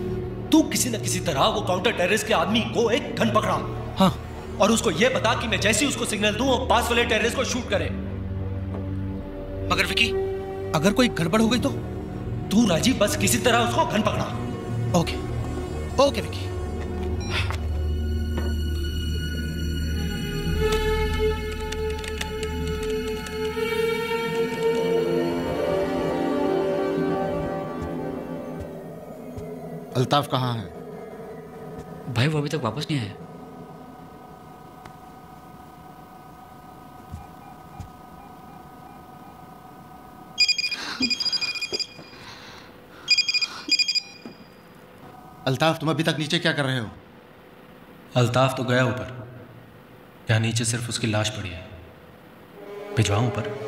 तू किसी न किसी तरह वो काउंटर टेररिस्ट के आदमी को एक गन पकड़ा। हाँ। और उसको ये बता कि मैं जैसे ही उसको सिग्नल दूँ वो पास वाले टेररिस्ट को शूट करे। मगर विकी अगर कोई गड़बड़ हो गई तो? तू राज़ी बस किसी तरह उसको गन पकड़ा। ओके। ओके विकी। अल्ताफ कहाँ है? भाई वो अभी तक वापस नहीं आया। अल्ताफ तुम अभी तक नीचे क्या कर रहे हो? अल्ताफ तो गया ऊपर यहाँ नीचे सिर्फ़ उसकी लाश पड़ी है। भिजवाऊं ऊपर?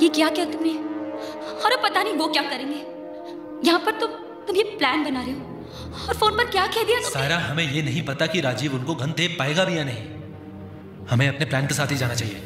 ये क्या क्या तुमने और अब पता नहीं वो क्या करेंगे। यहाँ पर तुम तुम ये प्लान बना रहे हो। और फ़ोन पर क्या कह दिया सारा हमें ये नहीं पता कि राजीव उनको घन दे पाएगा भी या नहीं। हमें अपने प्लान के साथ ही जाना चाहिए।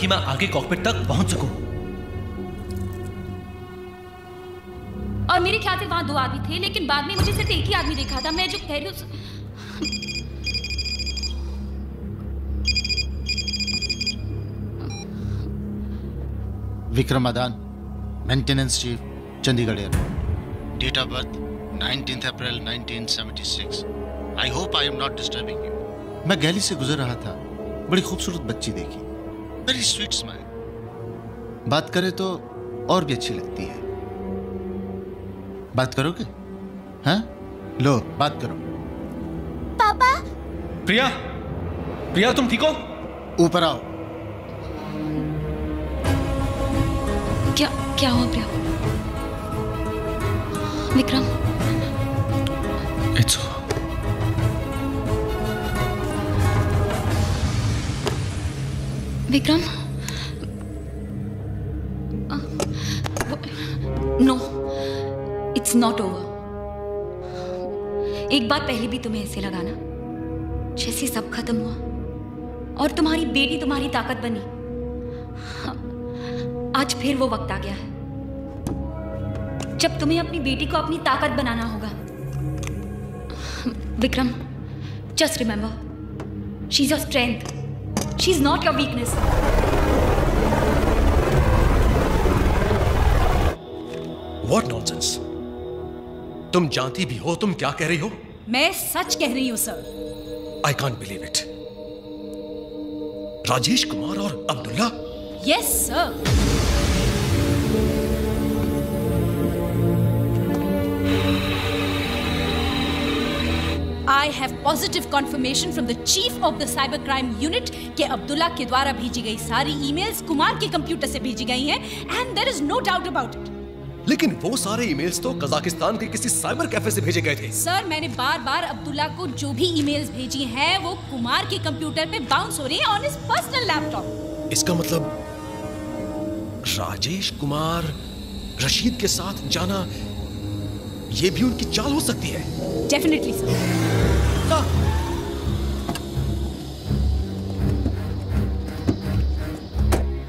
ताकि मैं आगे कॉकपिट तक पहुँच सकूँ। और मेरे ख्याल से वहाँ दो आदमी थे लेकिन बाद में मुझे सिर्फ़ एक ही आदमी देखा था। मैं जो कह रही हूँ उस- Vikram Adan maintenance chief Chandigarh airport date of birth 19th April 1976 I hope I am not disturbing you मैं गैली से गुजर रहा था बड़ी खूबसूरत बच्ची देखी। Very sweet smile. बात करें तो और भी अच्छी लगती है। बात करोगे? हाँ? लो बात करो। पापा? प्रिया प्रिया तुम ठीक हो? ऊपर आओ। क्या क्या हुआ Priya? Vikram Vikram? No it's not over एक बार पहले भी तुम्हें ऐसे लगा ना जैसे सब खत्म हुआ और तुम्हारी बेटी तुम्हारी ताकत बनी। आज फिर वो वक्त आ गया है जब तुम्हें अपनी बेटी को अपनी ताकत बनाना होगा। Vikram, just remember, she's your strength. She's not your weakness. What nonsense? तुम जानती भी हो तुम क्या कह रही हो? मैं सच कह रही हूँ sir I can't believe it Rajesh Kumar और Abdullah? Yes sir I have positive confirmation from the chief of the cyber crime unit कि अब्दुल्ला के द्वारा भेजी गई सारी ईमेल्स कुमार के कंप्यूटर से भेजी गई हैं and there is no doubt about it लेकिन वो सारे ईमेल्स तो कजाकिस्तान के किसी साइबर कैफ़े से भेजे गए थे। सर मैंने बार बार अब्दुल्ला को जो भी ईमेल्स भेजी हैं वो कुमार के कंप्यूटर पे बाउंस हो रही हैं ऑन हिज पर्सनल लैपटॉप इसका मतलब राजेश कुमार रशीद के साथ जाना ये भी उनकी चाल हो सकती है। डेफिनेटली सर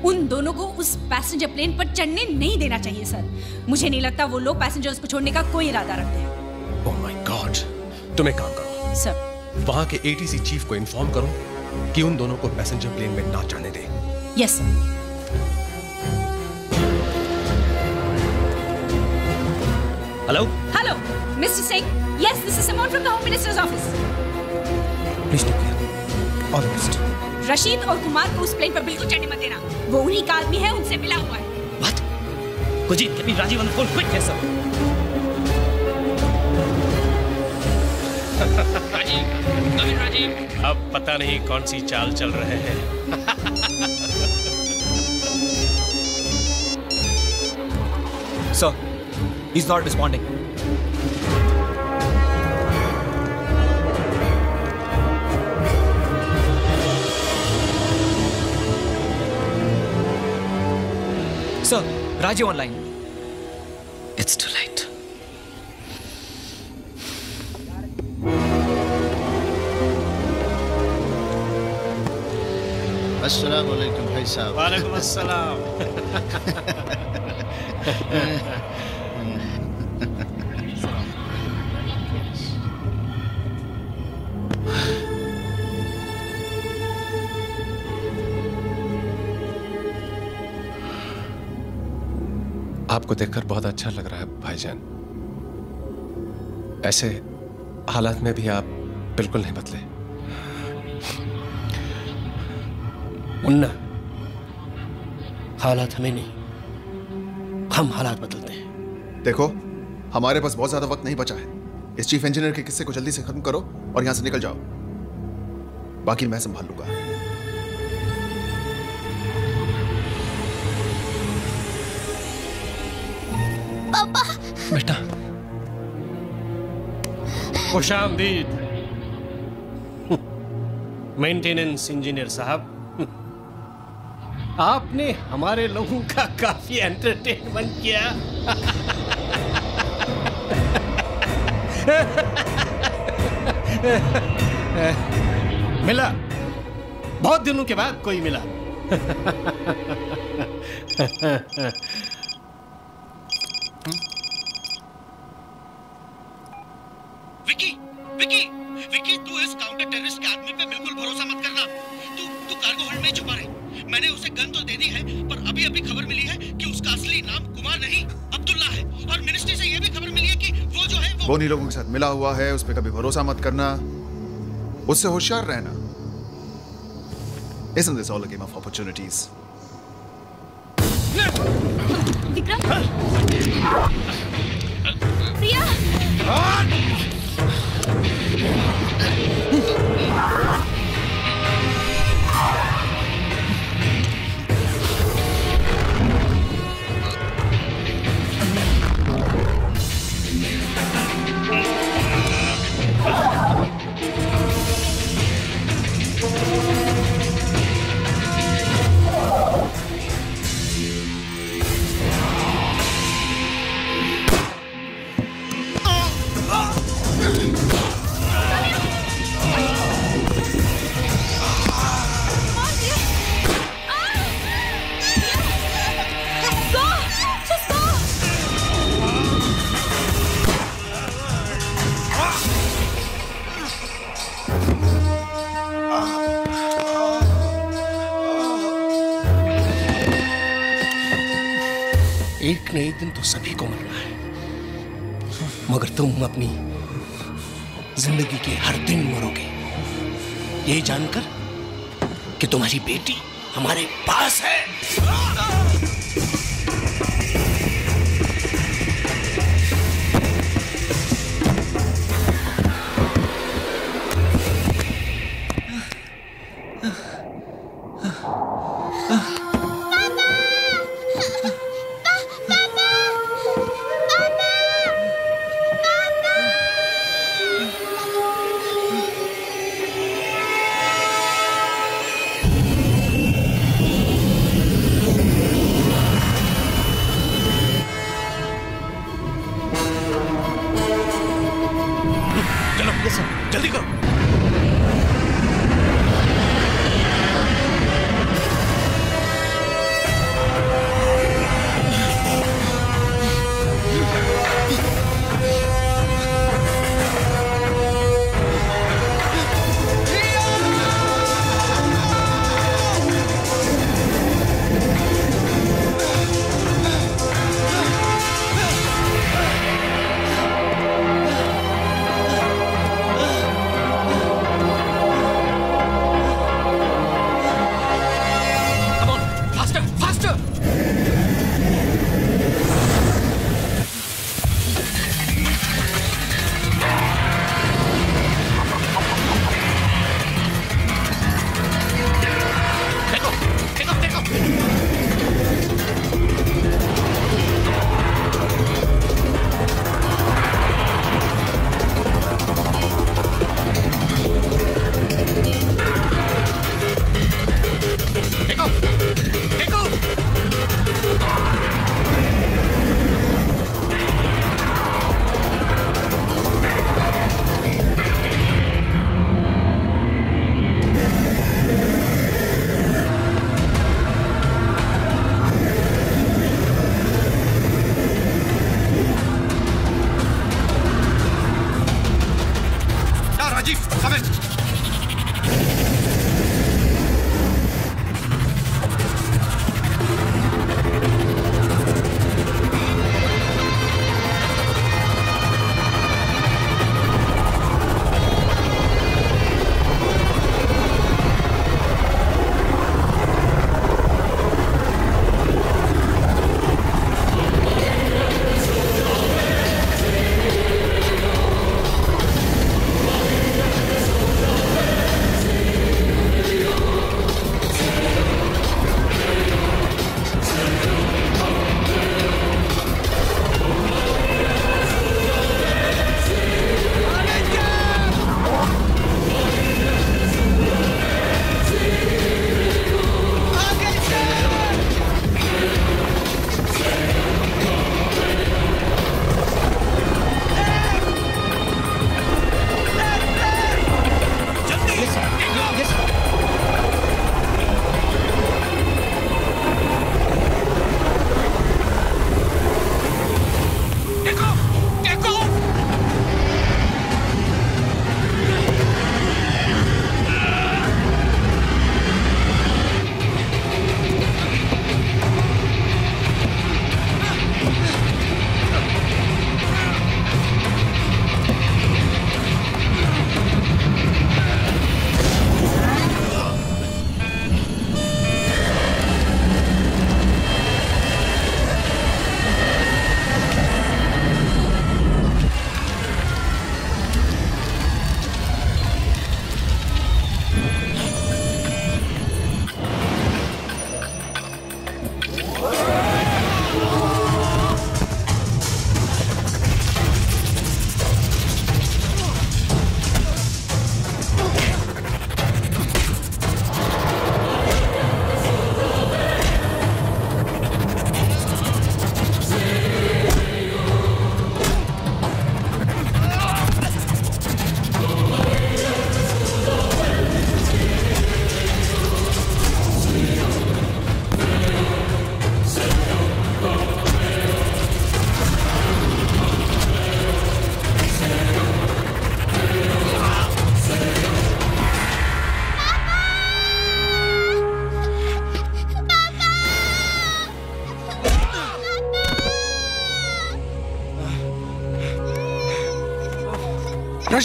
उन दोनों को उस पैसेंजर प्लेन पर चढ़ने नहीं देना चाहिए सर मुझे नहीं लगता वो लोग पैसेंजर्स को छोड़ने का कोई इरादा रखते हैं। ओह माय गॉड तुम एक काम करो। सर वहाँ के एटीसी चीफ को इन्फॉर्म करो कि उन दोनों को पैसेंजर प्लेन में ना जाने दे। Yes sir hello hello mister Singh yes this is Simone from the home minister's office please take care all the best Rashid और कुमार को उस प्लेन पर बिल्कुल चढ़ने मत देना। वो उन्हीं का आदमी है उनसे मिला हुआ है। Kujit, get me Rajiv on the phone quick, yes sir. Rajiv नवीन राजीव। अब पता नहीं कौन सी चाल चल रहे हैं। Sir, he's not responding. Rajiv online. It's too late. अस्सलाम वालेकुम भाई साहब वालेकुम अस्सलाम आपको देखकर बहुत अच्छा लग रहा है भाईजान। ऐसे हालात में भी आप बिल्कुल नहीं बदले। मुन्ना हालात हमें नहीं। हम हालात बदलते हैं। देखो हमारे पास बहुत ज़्यादा वक्त नहीं बचा है। इस चीफ इंजीनियर के किस्से को जल्दी से खत्म करो और यहाँ से निकल जाओ। बाकी मैं संभाल लूँगा। बेटा खुश आमदीद मेंटेनेंस इंजीनियर साहब। आपने हमारे लोगों का काफ़ी एंटरटेनमेंट किया। मिला। बहुत दिनों के बाद कोई मिला। अभी अभी खबर मिली है कि उसका असली नाम कुमार नहीं अब्दुल्ला है। और मिनिस्ट्री से ये भी खबर मिली है कि वो जो है वो उन्हीं लोगों के साथ मिला हुआ है उस पर कभी भरोसा मत करना। उससे होशियार रहना। Isn't this all a game of opportunities? Vikram? प्रिया? एक न एक दिन तो सभी को मरना है। मगर तुम अपनी ज़िंदगी के हर दिन मरोगे। ये जानकर कि तुम्हारी बेटी हमारे पास है।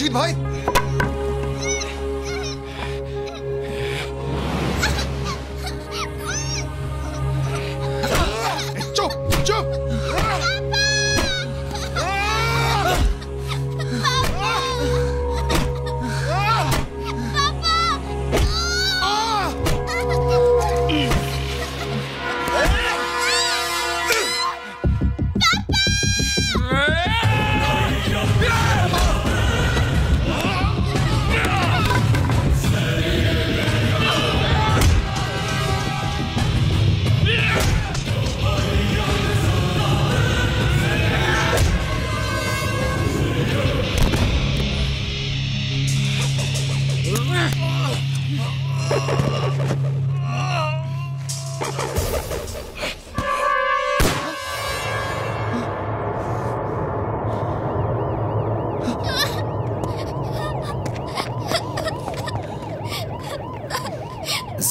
रशीद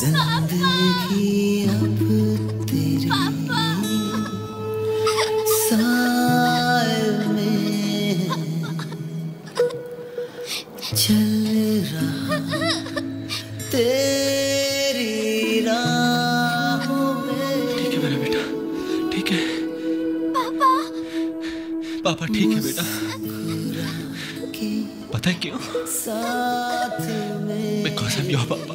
ज़िंदगी अब तेरी साए में चल रहा तेरी राहों ठीक है मेरा बेटा ठीक है। पापा। पापा ठीक है बेटा। पता है क्यों? साथ में बिकॉज़ आई एम योर पापा।